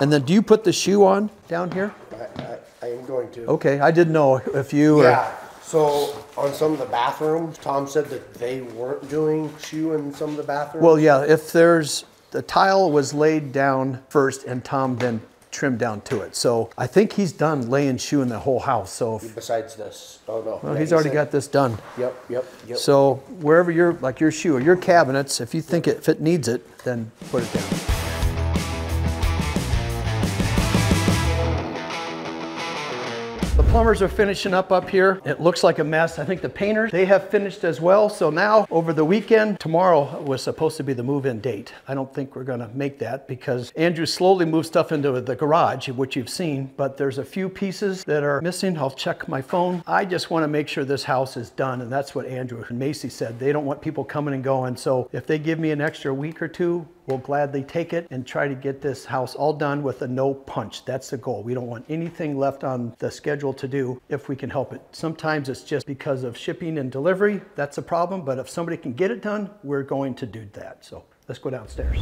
And then do you put the shoe on down here?
I, I, I am going to.
Okay, I didn't know if you or.
Yeah. So on some of the bathrooms, Tom said that they weren't doing shoe in some of the bathrooms.
Well, yeah, if there's, the tile was laid down first and Tom then trimmed down to it. So I think he's done laying shoe in the whole house, so. if-
Besides this. Oh no.
Well,
Yeah,
he's
he
already
said-
got this done.
Yep, yep, yep.
So wherever your, like your shoe or your cabinets, if you think it, if it needs it, then put it down. Plumbers are finishing up up here. It looks like a mess. I think the painters, they have finished as well. So now over the weekend, tomorrow was supposed to be the move-in date. I don't think we're gonna make that because Andrew slowly moved stuff into the garage, which you've seen, but there's a few pieces that are missing. I'll check my phone. I just wanna make sure this house is done and that's what Andrew and Macy said. They don't want people coming and going. So if they give me an extra week or two, We'll gladly take it and try to get this house all done with a no punch. That's the goal. We don't want anything left on the schedule to do if we can help it. Sometimes it's just because of shipping and delivery. That's a problem. But if somebody can get it done, we're going to do that. So let's go downstairs.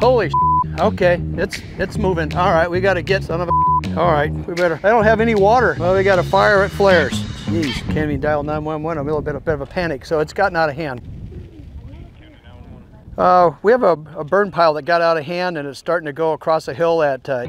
Holy okay, it's it's moving. All right, we got to get son of a. All right, we better. I don't have any water. Well, we got a fire at Flair's. Jeez, can't even dial 911. I'm a little bit, a bit of a panic, so it's gotten out of hand. Uh, we have a, a burn pile that got out of hand and it's starting to go across a hill at, uh,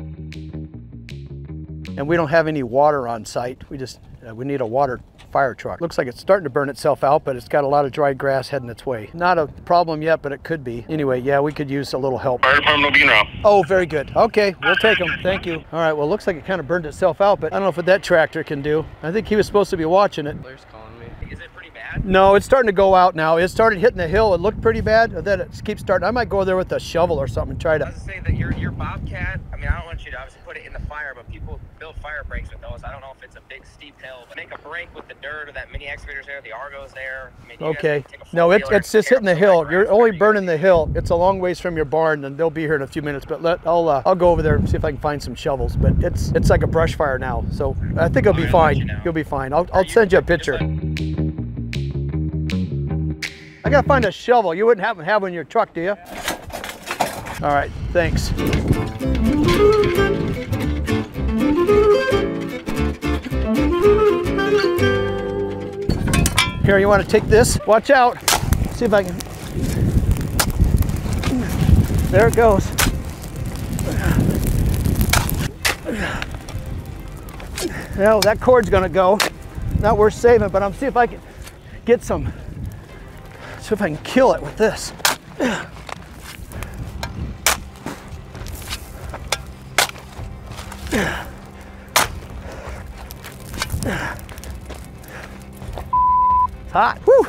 and we don't have any water on site. We just, uh, we need a water fire truck. Looks like it's starting to burn itself out, but it's got a lot of dry grass heading its way. Not a problem yet, but it could be. Anyway, yeah, we could use a little help.
Fire department will be in.
Oh, very good. Okay, we'll take them. Thank you. All right, well, looks like it kind of burned itself out, but I don't know what that tractor can do. I think he was supposed to be watching it.
Flair's calling me.
Is it pretty bad?
No, it's starting to go out now. It started hitting the hill. It looked pretty bad. Then it keeps starting. I might go there with a shovel or something and try to.
I
to.
was to say that your your Bobcat. I mean, I don't want you to obviously put it in the fire, but people build fire breaks with those. I don't know if it's a big steep hill, but make a break with the dirt or that mini excavator's there, the Argo's there. I mean,
Okay.
can take a
No, it's it's just hitting the
up some of
hill. You're only burning the hill. It's a long ways from your barn, and they'll be here in a few minutes. But let I'll uh, I'll go over there and see if I can find some shovels. But it's it's like a brush fire now, so I think it'll be fine. You'll be fine. I'll I'll send you a picture. I gotta find a shovel. You wouldn't happen to have one in your truck, do you? All right, thanks. Here, you want to take this? Watch out. See if I can. There it goes. No, that cord's gonna go. Not worth saving, but I'm see if I can get some. See if I can kill it with this. It's hot. Woo.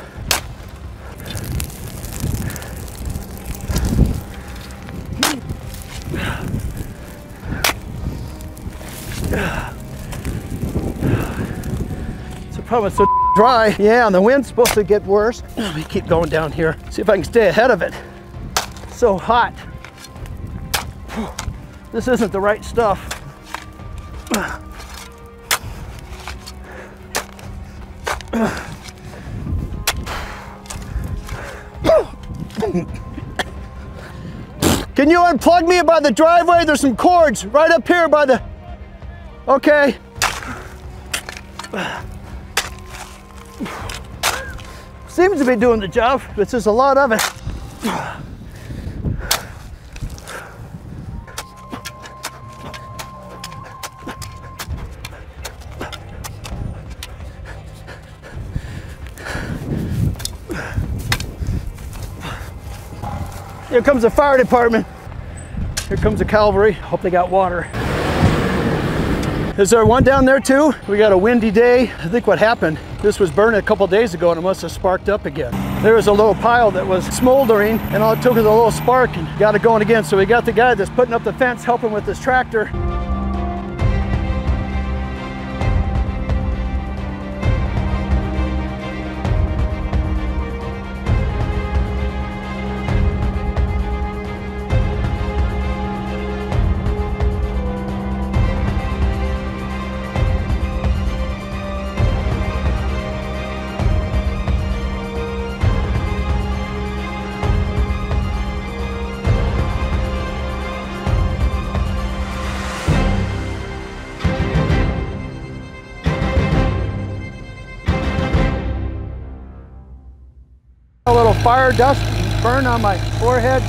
It's a problem. It's so dry. Yeah, and the wind's supposed to get worse. Let me keep going down here. See if I can stay ahead of it. It's so hot. This isn't the right stuff. Can you unplug me by the driveway? There's some cords right up here by the, okay. Seems to be doing the job. This is a lot of it. Here comes the fire department. Here comes the cavalry. Hope they got water. Is there one down there too? We got a windy day. I think what happened, this was burning a couple days ago and it must have sparked up again. There was a little pile that was smoldering and all it took was a little spark and got it going again. So we got the guy that's putting up the fence helping with this tractor. Fire dust burn on my forehead.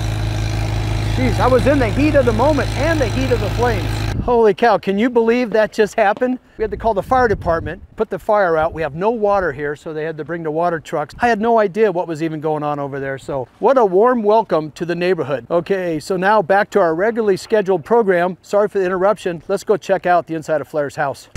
Jeez, I was in the heat of the moment and the heat of the flames. Holy cow, can you believe that just happened? We had to call the fire department, put the fire out. We have no water here, so they had to bring the water trucks. I had no idea what was even going on over there. So what a warm welcome to the neighborhood. Okay, so now back to our regularly scheduled program. Sorry for the interruption. Let's go check out the inside of Flair's house.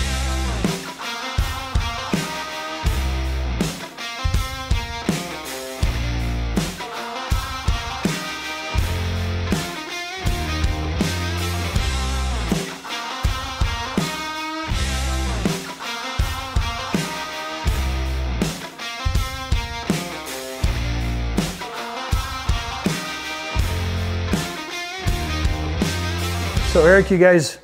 So Eric, you guys,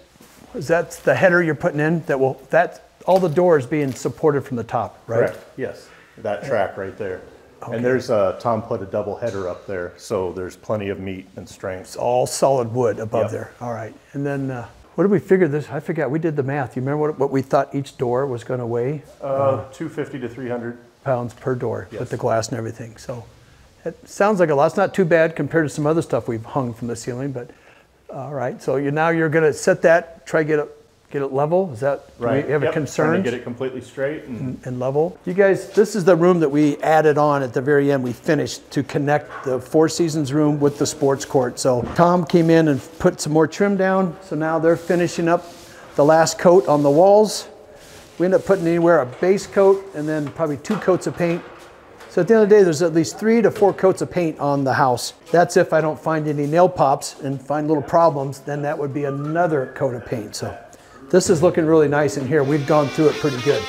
is that the header you're putting in that will, that, all the doors being supported from the top, right?
Correct, yes, that track right there. And there's, uh, Tom put a double header up there, so there's plenty of meat and strength.
It's all solid wood above
Yep.
there. All right. And then, uh, what did we figure this? I forgot, we did the math. You remember what, what we thought each door was gonna weigh?
Uh, two fifty to three hundred.
Pounds per door with
Yes.
the glass and everything. So it sounds like a lot. It's not too bad compared to some other stuff we've hung from the ceiling, but, all right. So you, now you're gonna set that, try get it, get it level? Is that, do we
Right.
have a
Yep,
concern?
Trying to get it completely straight and
and level. You guys, this is the room that we added on at the very end. We finished to connect the Four Seasons room with the sports court. So Tom came in and put some more trim down. So now they're finishing up the last coat on the walls. We end up putting anywhere a base coat and then probably two coats of paint. So at the end of the day, there's at least three to four coats of paint on the house. That's if I don't find any nail pops and find little problems, then that would be another coat of paint. So this is looking really nice in here. We've gone through it pretty good.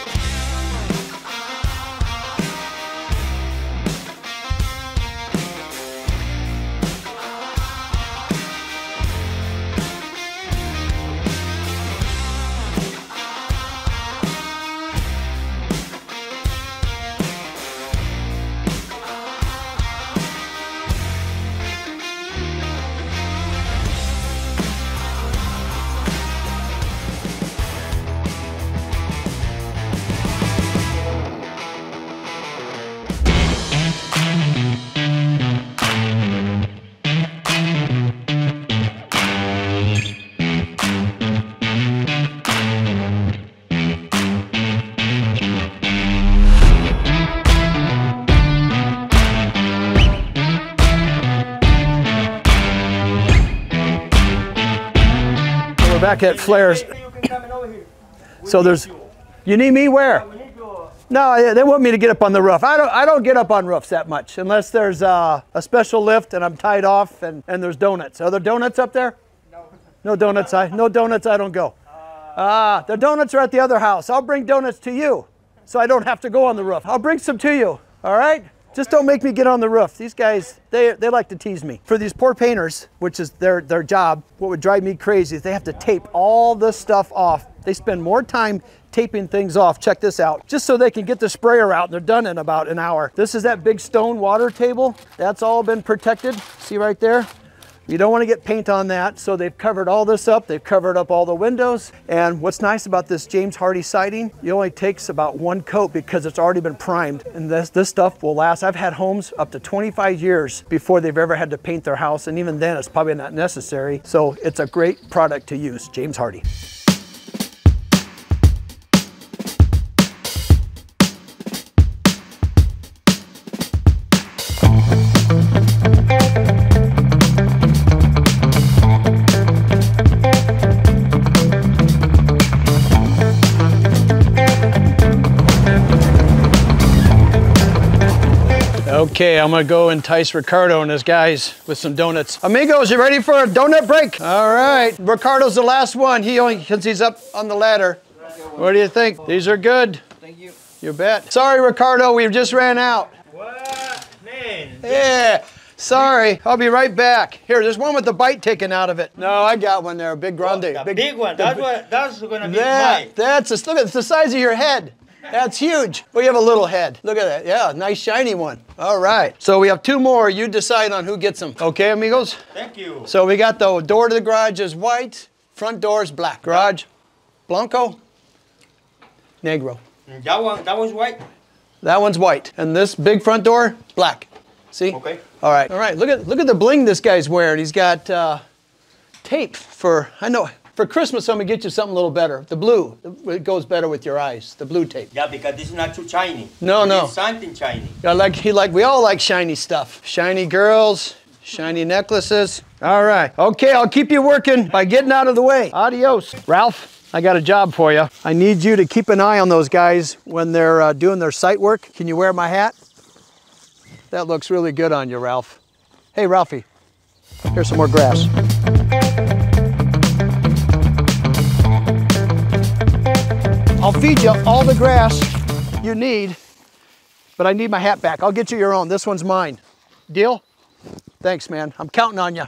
Back at Flair's. So there's, you need me where? No, they want me to get up on the roof. I don't, I don't get up on roofs that much unless there's uh, a special lift and I'm tied off and, and there's donuts. Are there donuts up there? No. No donuts. I, no donuts. I don't go. Ah, the donuts are at the other house. I'll bring donuts to you so I don't have to go on the roof. I'll bring some to you. All right? Just don't make me get on the roof. These guys, they, they like to tease me. For these poor painters, which is their, their job, what would drive me crazy is they have to tape all this stuff off. They spend more time taping things off. Check this out. Just so they can get the sprayer out and they're done in about an hour. This is that big stone water table. That's all been protected. See right there? You don't want to get paint on that. So they've covered all this up. They've covered up all the windows. And what's nice about this James Hardie siding, it only takes about one coat because it's already been primed. And this, this stuff will last. I've had homes up to 25 years before they've ever had to paint their house. And even then it's probably not necessary. So it's a great product to use, James Hardie. Okay, I'm gonna go entice Ricardo and his guys with some donuts. Amigos, you ready for a donut break? All right, Ricardo's the last one. He only, since he's up on the ladder. What do you think? These are good. Thank you. You bet. Sorry, Ricardo, we just ran out.
What? Man.
Yeah. Sorry, I'll be right back. Here, there's one with the bite taken out of it. No, I got one there, a big grande.
Oh, the big, one. That's what. That's gonna be
that,
mine.
That's a, look at it's the size of your head. That's huge. Well, you have a little head. Look at that. Yeah, nice shiny one. All right. So we have two more. You decide on who gets them. Okay, amigos?
Thank you.
So we got the door to the garage is white, front door is black. Garage, blanco, negro.
That one. That one's white.
That one's white. And this big front door, black. See?
Okay.
All right. All right. Look at look at the bling this guy's wearing. He's got uh, tape for I know for Christmas. I'm gonna get you something a little better. The blue. It goes better with your eyes. The blue tape.
Yeah, because this is not too shiny.
No,
It
no.
something shiny.
I like he like we all like shiny stuff. Shiny girls, shiny necklaces. All right. Okay, I'll keep you working by getting out of the way. Adios. Ralph, I got a job for you. I need you to keep an eye on those guys when they're uh, doing their site work. Can you wear my hat? That looks really good on you, Ralph. Hey, Ralphie. Here's some more grass. I'll feed you all the grass you need, but I need my hat back. I'll get you your own. This one's mine. Deal? Thanks, man. I'm counting on you.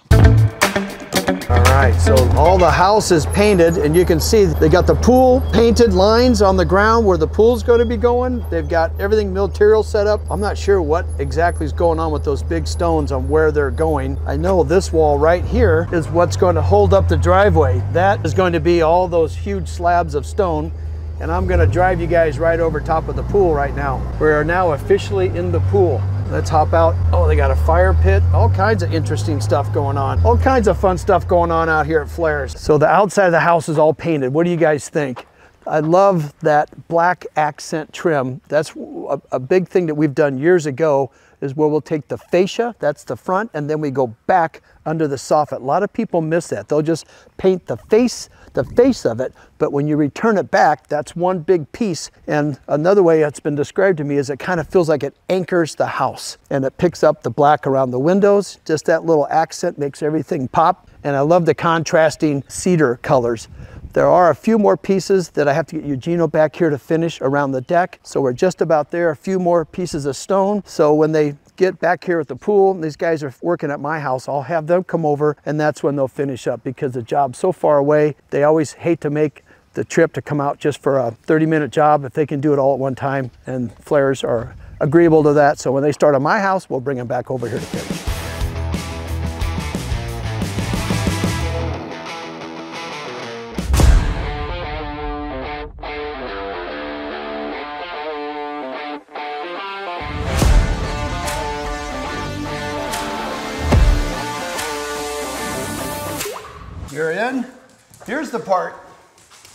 All right, so all the house is painted and you can see they got the pool painted lines on the ground where the pool's going to be going. They've got everything material set up. I'm not sure what exactly is going on with those big stones on where they're going. I know this wall right here is what's going to hold up the driveway. That is going to be all those huge slabs of stone and I'm gonna drive you guys right over top of the pool right now. We are now officially in the pool. Let's hop out. Oh, they got a fire pit. All kinds of interesting stuff going on. All kinds of fun stuff going on out here at Flair's. So the outside of the house is all painted. What do you guys think? I love that black accent trim. That's a, a big thing that we've done years ago is where we'll take the fascia, that's the front, and then we go back under the soffit. A lot of people miss that. They'll just paint the face, the face of it, but when you return it back, that's one big piece. And another way it's been described to me is it kind of feels like it anchors the house and it picks up the black around the windows. Just that little accent makes everything pop. And I love the contrasting cedar colors. There are a few more pieces that I have to get Eugenio back here to finish around the deck. So we're just about there. A few more pieces of stone. So when they get back here at the pool, these guys are working at my house, I'll have them come over and that's when they'll finish up because the job's so far away. They always hate to make the trip to come out just for a 30 minute job if they can do it all at one time. And Flairs are agreeable to that. So when they start at my house, we'll bring them back over here to finish. Here's the part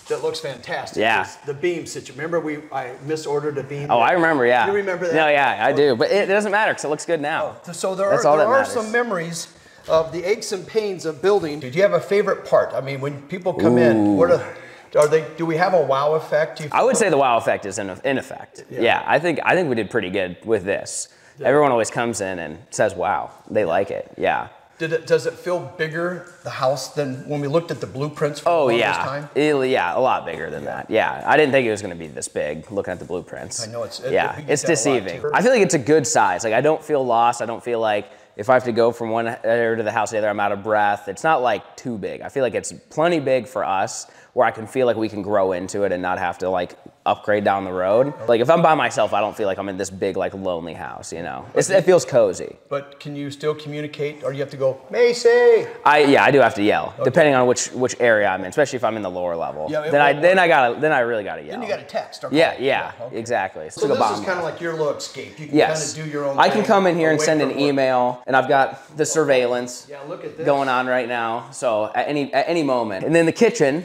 that looks fantastic.
Yeah.
The beam situation. Remember we I misordered a beam.
Oh, I remember, yeah.
You remember that?
No, yeah, I do. But it doesn't matter because it looks good now.
Oh, so there
That's
are there are
matters.
some memories of the aches and pains of building. Do you have a favorite part? I mean, when people come in, what are are they? Do we have a wow effect?
I would say the wow effect is in, in effect. Yeah. I think I think we did pretty good with this. Everyone always comes in and says, "Wow, they like it." Yeah.
Did it, does it feel bigger, the house, than when we looked at the blueprints for
Oh
the
yeah,
time?
It- yeah, a lot bigger than that. Yeah, I didn't think it was going to be this big. Looking at the blueprints.
I know it's- it-
yeah, it's
that a lot,
deceiving. I feel like it's a good size. Like I don't feel lost. I don't feel like if I have to go from one area to the house to the other, I'm out of breath. It's not like too big. I feel like it's plenty big for us. Where I can feel like we can grow into it and not have to like upgrade down the road. Like if I'm by myself, I don't feel like I'm in this big like lonely house. You know, it's, it feels cozy.
But can you still communicate, or do you have to go, Macy?
I yeah, I do have to yell depending on which which area I'm in, especially if I'm in the lower level.
Yeah,
then I
won't
then I gotta then I really gotta yell.
Then you got to text. Or
yeah,
call.
yeah,
okay.
exactly.
So this is kind of like your little escape. You can
Yes.
kind of do your own.
I can come in here and send an
work.
email, and I've got the surveillance
Yeah, look at this.
going on right now. So at any at any moment, and then the kitchen.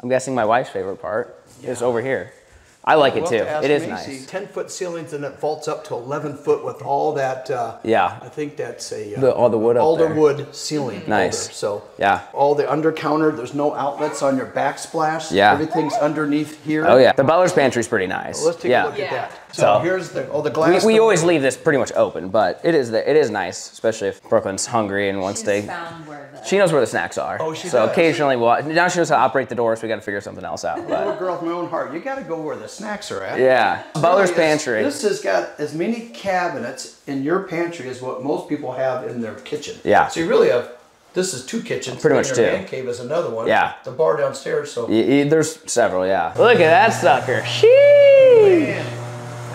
I'm guessing my wife's favorite part is over here. I like it too.
to
It is
Macy.
nice.
10 foot ceilings and it vaults up to 11 foot with all that. Uh,
Yeah.
I think that's a uh,
The- all the wood up there.
alderwood ceiling.
Nice.
holder. So
Yeah.
all the under counter. There's no outlets on your backsplash.
Yeah.
Everything's underneath here.
Oh yeah, the butler's pantry is pretty nice.
Well, let's take
yeah.
a look at that. So,
So-
here's the oh the glass.
we
door.
always leave this pretty much open, but it is the, it is nice, especially if Brooklyn's hungry and wants to. She knows where the snacks are.
Oh, she
so
does.
occasionally, we'll, now she knows how to operate the door, so we got to figure something else out.
Little girl of my own heart. You got to go where the snacks are at.
yeah, Butler's
Really is-
pantry.
This has got as many cabinets in your pantry as what most people have in their kitchen.
Yeah.
So you really have. This is two kitchens.
Pretty
and
much
your
two.
Man cave is another one.
Yeah.
The bar downstairs. So.
Y- y- there's several, yeah. Look at that sucker. Sheesh.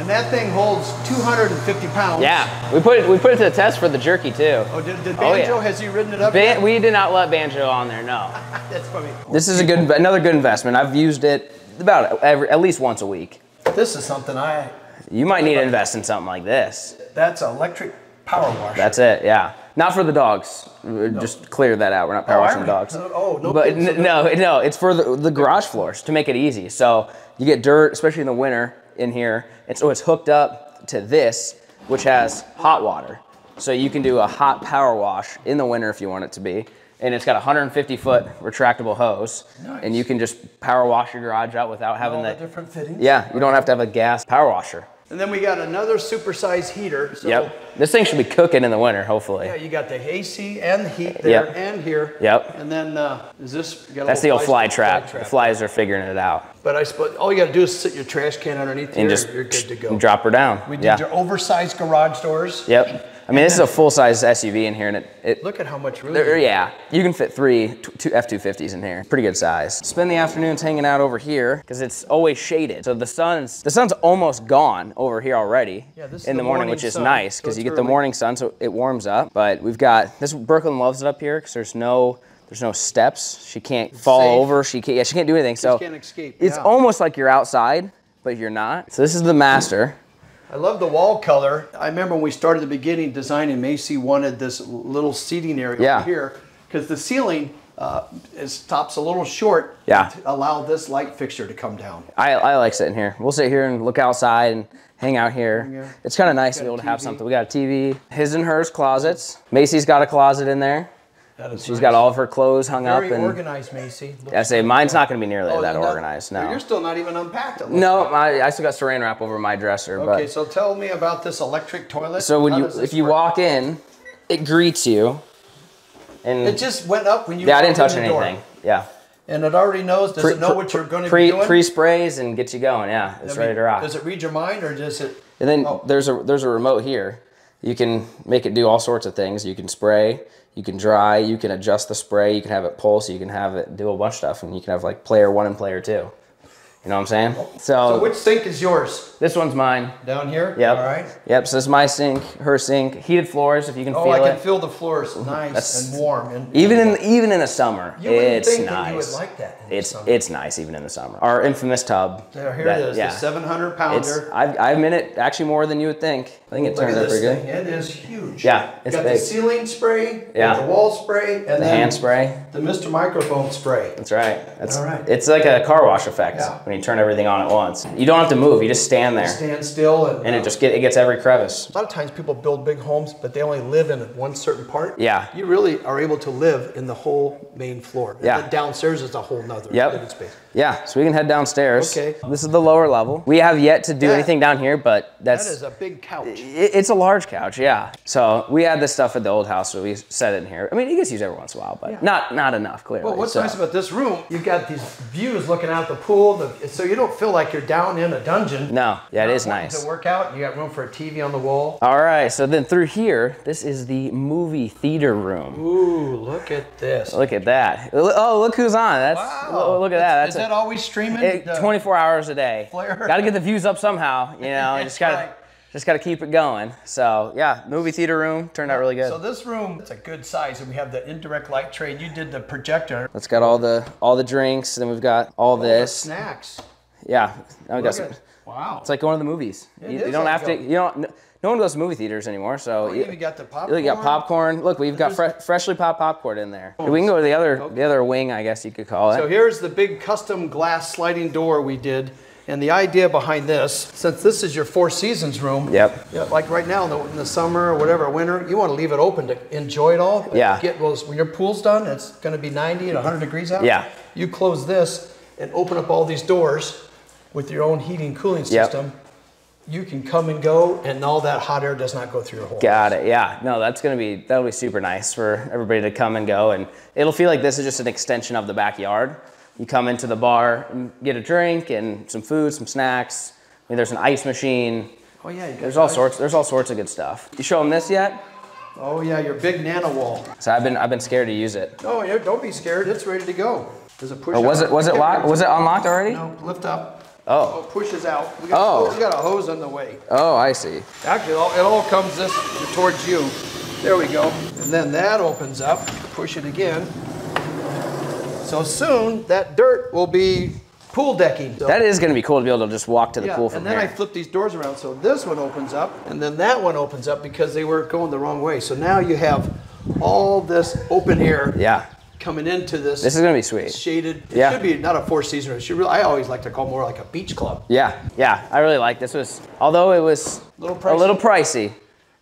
Man. And that thing holds 250 pounds.
Yeah, we put it we put it to the test for the jerky too.
Oh, did, did
Oh,
Banjo,
yeah.
has he ridden it up?
Ban-
yet?
we did not let banjo on there. No.
That's funny.
This is a good another good investment. I've used it about every, at least once a week.
This is something I,
You might need to invest in something like this.
that's electric power washer.
That's it. Yeah. Not for the dogs. Uh, Just clear that out. We're not power
Oh,
washing the
remember.
dogs.
Oh, no
But
pigs in
n- no, no, it's for the, the garage floors to make it easy. So you get dirt, especially in the winter, in here. And so it's hooked up to this, which has hot water. So you can do a hot power wash in the winter if you want it to be. And it's got a 150 foot retractable hose, and you can just power wash your garage out without having
all the
that.
different fittings.
Yeah, you don't have to have a gas power washer.
And then we got another supersized heater. So
Yep. This thing should be cooking in the winter, hopefully.
Yeah, you got the AC and the heat there
Yep.
and here.
Yep.
And then uh, is this?
That's the old fly
stick-
trap. The flies are figuring it out.
But I suppose all you got to do is sit your trash can underneath
And
here.
just
you're good to go.
drop her down.
We did
yeah.
your oversized garage doors.
Yep. I mean, this is a full-size SUV in here, and it, it
Look at how much room.
there- yeah, you can fit three two F250s in here. Pretty good size. Spend the afternoons hanging out over here because it's always shaded. So the sun's the sun's almost gone over here already
Yeah, this
in the,
the
morning,
morning
which is
sun,
nice because
it's
you get the morning sun, so it warms up. But we've got this. Brooklyn loves it up here because there's no there's no steps. She can't fall
safe.
over. She can't. Yeah, she can't do anything. so
can't escape,
It's
yeah.
almost like you're outside, but you're not. So this is the master.
I love the wall color. I remember when we started the beginning designing, Macy wanted this little seating area
Yeah.
here because the ceiling uh, is tops a little short.
Yeah.
To allow this light fixture to come down.
I, I like sitting here. We'll sit here and look outside and hang out here.
Yeah.
It's kind of nice to be able to have something. We got a TV. His and hers closets. Macy's got a closet in there. She's
nice.
got all of her clothes hung
Very
up. and
organized, Macy. Looks
I say mine's not going to be nearly
Oh,
that
you're not-
organized. No.
You're still not even unpacked.
No. I, I still got saran wrap over my dresser.
Okay, so tell me about this electric toilet.
so when
How
you if you
work?
walk in, it greets you. And
it just went up when you.
yeah, I didn't touch
in the door.
anything. Yeah.
And it already knows. Does
Pre-
it know what you're going to
pre,
be doing?
Pre sprays and gets you going. Yeah, it's
I
ready to rock.
Does it read your mind or does it?
And then
Oh.
there's a there's a remote here. You can make it do all sorts of things. You can spray, you can dry, you can adjust the spray, you can have it pulse, you can have it do a bunch of stuff, and you can have like player one and player two. You know what I'm saying?
So which sink is yours?
This one's mine.
Down here.
Yep.
All right.
Yep. So this is my sink, her sink, heated floors if you can
Oh,
feel it.
Oh, I can feel the floors nice
That's-
and warm. And
even in even in the summer,
You wouldn't
it's
think that
nice.
you would like that in the
it's
summer.
it's nice even in the summer. Our infamous tub.
There, here
that-
it is,
yeah.
the 700
It's
pounder.
I've I'm in it actually more than you would think. I think it
Look
turns
at
out pretty
thing.
good.
It is huge.
Yeah, it's
got
big.
the ceiling spray,
Yeah.
the wall spray, and
The
then
hand spray.
the Mr. Microphone spray.
That's right. That's
All right.
It's like a car wash effect
Yeah.
when you turn everything on at once. You don't have to move. You just stand there, You
Stand still and.
and it uh, just get it gets every crevice.
A lot of times people build big homes, but they only live in one certain part.
Yeah.
You really are able to live in the whole main floor.
Yeah.
The downstairs is a whole nother
Yep.
living space.
Yeah, so we can head downstairs.
Okay.
This is the lower level. We have yet to do
That-
anything down here, but
That
that's
a big couch.
it- it's a large couch, yeah. So we had this stuff at the old house, so we set it in here. I mean, it gets used every once in a while, but not not enough, clearly.
Well, what's
so.
nice about this room, you've got these views looking out the pool, the, so you don't feel like you're down in a dungeon.
No, yeah, it is nice.
To work out, you got room for a TV on the wall.
All right, so then through here, this is the movie theater room.
Ooh, look at this.
Look at that. Oh, look who's on. That's
Wow.
look at that. That's
Is that always streaming?
it, 24 hours a day.
Flair.
Got to get the views up somehow, you know. just got to
right.
just got to keep it going. So, yeah, movie theater room turned out really good.
So this room, it's a good size, and we have the indirect light tray. You did the projector.
It's got all the all the drinks, then we've got all this.
Snacks.
Yeah, now we got some.
Wow.
It's like going to the movies.
It
you,
is
you don't
like
have to. You don't. No, one goes to movie theaters anymore. So
Oh, you even got the
You got
popcorn.
popcorn. Look, we've got fre- freshly popped popcorn in there. Oh, we can go to the other the other wing, I guess you could call it.
So here's the big custom glass sliding door we did. And the idea behind this, since this is your Four Seasons room,
Yep.
yeah, like right now in the, in the summer or whatever, winter, you want to leave it open to enjoy it all.
Yeah.
Get those, when your pool's done, it's going to be 90 and 100 degrees out.
Yeah.
You close this and open up all these doors with your own heating and cooling
Yep.
You can come and go, and all that hot air does not go through your hole.
Got it. Yeah. No, that's gonna be that'll be super nice for everybody to come and go, and it'll feel like this is just an extension of the backyard. You come into the bar and get a drink and some food, some snacks. I mean, there's an ice machine.
Oh yeah,
There's all
ice.
sorts. There's all sorts of good stuff. You show them this yet?
Oh yeah, your big NanaWall.
So I've been I've been scared to use it.
Oh yeah, don't be scared. It's ready to go. There's a push.
Or was it was it locked? Was it unlocked already?
No, lift up.
Oh.
Oh, pushes out. We got,
Oh.
we got a hose on the way.
Oh, I see.
Actually, it all, it all comes this towards you. There we go. And then that opens up. Push it again. So soon that dirt will be pool decking. So-
That is gonna be cool to be able to just walk to the
yeah,
pool from
and then. I flip these doors around so this one opens up and then that one opens up because they were going the wrong way. So now you have all this open air
yeah.
Coming into this.
This is gonna be sweet.
Shaded. It
Yeah.
should be not a four season. It should really, I always like to call more like a beach club.
Yeah, yeah, I really like this. Was although it was
Little
a little pricey,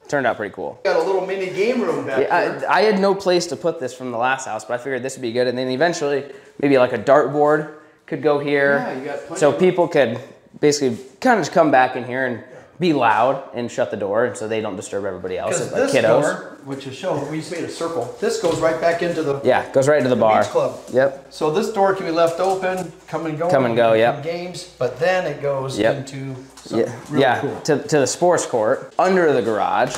turned out pretty cool.
Got a little mini game room back
Yeah. I, I had no place to put this from the last house, but I figured this would be good. And then eventually, maybe like a dartboard could go here,
Yeah, you got plenty
so people could basically kind of just come back in here and be loud and shut the door, and so they don't disturb everybody else,
Because
like
this
kiddos.
door, which is shown, we just made a circle. This goes right back into the
Yeah, goes right into the, bar.
beach club.
Yep.
So this door can be left open, come and go.
Come and go, yep.
Games, but then it goes
Yep.
into
Yeah,
really
yeah,
cool.
to, to the sports court under the garage.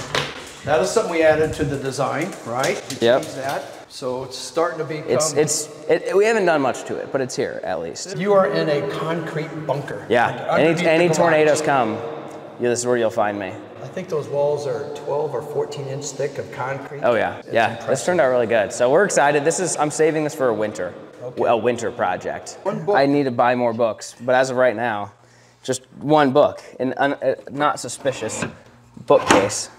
That is something we added to the design, right? We
Yep.
that. So it's starting to become.
It's it's it, we haven't done much to it, but it's here at least.
You are in a concrete bunker.
Yeah,
Like
any any tornadoes come, yeah, this is where you'll find me.
I think those walls are 12 or 14 inch thick of concrete.
Oh yeah,
It's
yeah.
impressive.
This turned out really good. So we're excited. This is I'm saving this for a winter, a winter project.
One book.
I need to buy more books, but as of right now, just one book, an un, uh, not suspicious bookcase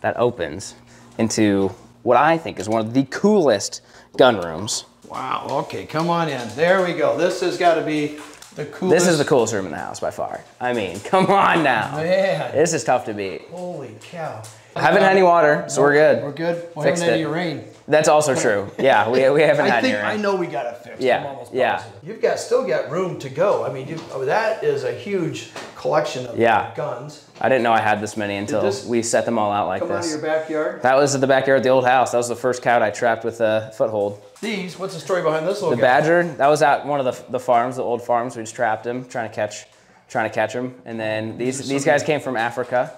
that opens into what I think is one of the coolest gun rooms.
Wow. Okay, come on in. There we go. This has got to be the coolest.
This is the coolest room in the house by far. I mean, come on now.
Man.
This is tough to beat.
Holy cow.
Haven't had any water, so we're good.
We're good. We
Fixed
haven't had any rain.
That's also true. Yeah, we, we haven't
I
had
think
any
I
rain.
know we got it fixed.
Yeah, yeah.
positive. You've got still got room to go. I mean, you, oh, that is a huge collection of
Yeah.
guns.
I didn't know I had this many until
this
we set them all out like
Come out of
this.
your backyard.
That was at the backyard of the old house. That was the first cow I trapped with a foothold.
These. What's the story behind this little
The
guy?
badger, that was at one of the, the farms, the old farms. We just trapped him, trying to catch, trying to catch him. And then these these guys came from Africa.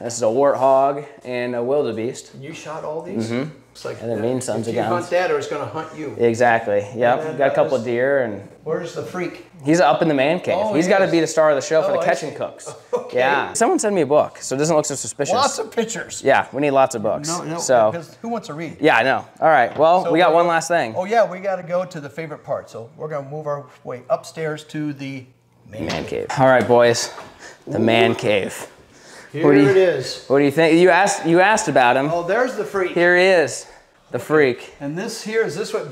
This is a warthog and a wildebeest.
You shot all these.
Mhm.
It's like
And it means sons
if you hunt that, or it's going to hunt you.
Exactly. Yep.
then
Got a couple of deer and
Where's the freak?
He's up in the man cave.
Oh,
He's got to be the star of the show for
Oh,
the
I
catching cooks.
Okay.
Yeah. Someone send me a book so it doesn't look so suspicious.
Lots of pictures.
Yeah, we need lots of books.
No, no.
so
Because who wants to read?
yeah, I know. All right. Well,
So
we got one last thing.
Oh yeah, we got to go to the favorite part. So we're going to move our way upstairs to the man,
Man cave. All right, boys. The man cave.
Here
What do you-
it is.
What do you think? You asked. You asked about him.
Oh, there's the freak.
Here he is, the freak.
And this here is this what?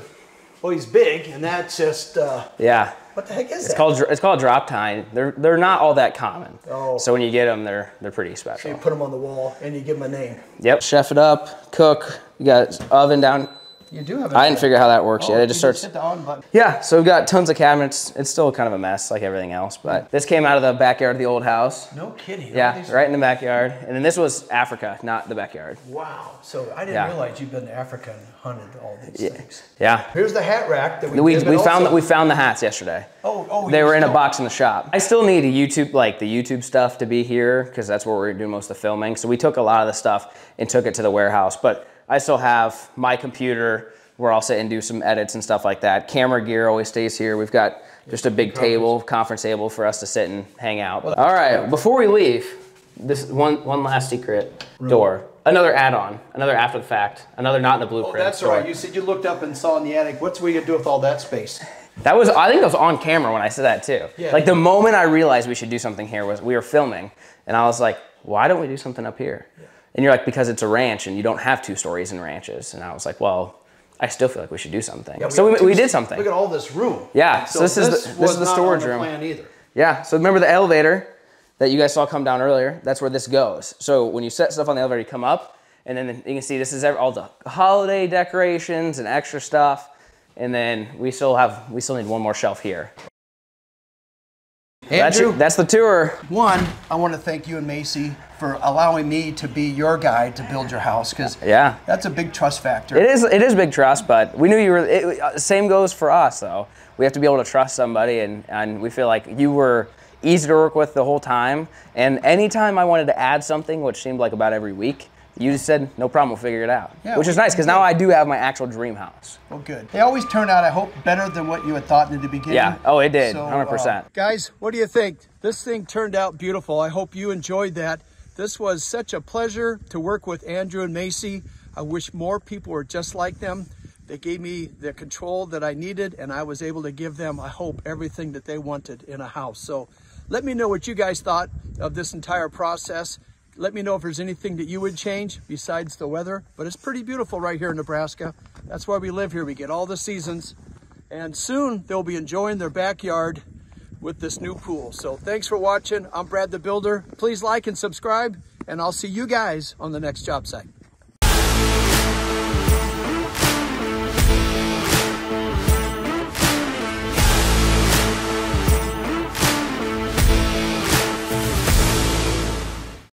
Well, he's big, and that's just uh,
Yeah.
what the heck is
It's
that?
called. It's called drop tine. They're they're not all that common.
Oh.
So when you get them, they're they're pretty special.
So you put them on the wall and you give them a name.
Yep. Chef it up. Cook. You got oven down
You do have.
I didn't figure out how that works yet. Oh, it just starts.
hit the on button.
Yeah, so we've got tons of cabinets. It's still kind of a mess, like everything else. But this came out of the backyard of the old house.
No kidding.
Yeah, right in the backyard. And then this was Africa, not the backyard.
Wow. So I didn't
Yeah.
realize you've been to Africa and hunted all these
Yeah.
things.
Yeah.
Here's the hat rack that we
We, we found
also-
we found the hats yesterday.
Oh, oh,
They
you
were in a
still-
box in the shop. I still need a YouTube like the YouTube stuff to be here because that's where we're doing most of the filming. So we took a lot of the stuff and took it to the warehouse. But I still have my computer where I'll sit and do some edits and stuff like that. Camera gear always stays here. We've got just a big table, conference table for us to sit and hang out. All right, before we leave, this one one last secret door. Another add-on, another after the fact, another not in the
Oh,
blueprint.
that's
door.
right. You said you looked up and saw in the attic. What's we gonna do with all that space?
That was, I think that was on camera when I said that too.
Yeah.
Like the moment I realized we should do something here was we were filming and I was like, why don't we do something up here? And you're like, because it's a ranch and you don't have two stories in ranches. And I was like, well, I still feel like we should do something.
Yeah,
so
have
we, we did something.
Look at all this room.
Yeah, so this is the- this
was
is the
not
storage
the
room.
Plan either.
Yeah, so remember the elevator that you guys saw come down earlier? That's where this goes. So when you set stuff on the elevator, you come up, and then you can see this is all the holiday decorations and extra stuff. And then we still have, we still need one more shelf here. That's,
Andrew?
your- that's the tour.
One, I want to thank you and Macy for allowing me to be your guide to build your house because
Yeah.
that's a big trust factor.
It is, it is big trust, but we knew you were, it, uh, same goes for us though. We have to be able to trust somebody and, and we feel like you were easy to work with the whole time. And anytime I wanted to add something, which seemed like about every week, you just said, no problem, we'll figure it out.
Yeah,
which is nice because now I do have my actual dream house.
Well, good. They always turn out, I hope, better than what you had thought in the beginning.
Yeah. Oh, it did.
So,
100%.
uh, guys, what do you think? This thing turned out beautiful. I hope you enjoyed that. This was such a pleasure to work with Andrew and Macy. I wish more people were just like them. They gave me the control that I needed, and I was able to give them, I hope, everything that they wanted in a house. So let me know what you guys thought of this entire process. Let me know if there's anything that you would change besides the weather. But it's pretty beautiful right here in Nebraska. That's why we live here. We get all the seasons. And soon they'll be enjoying their backyard with this new pool. So thanks for watching. I'm Brad the Builder. Please like and subscribe, and I'll see you guys on the next job site.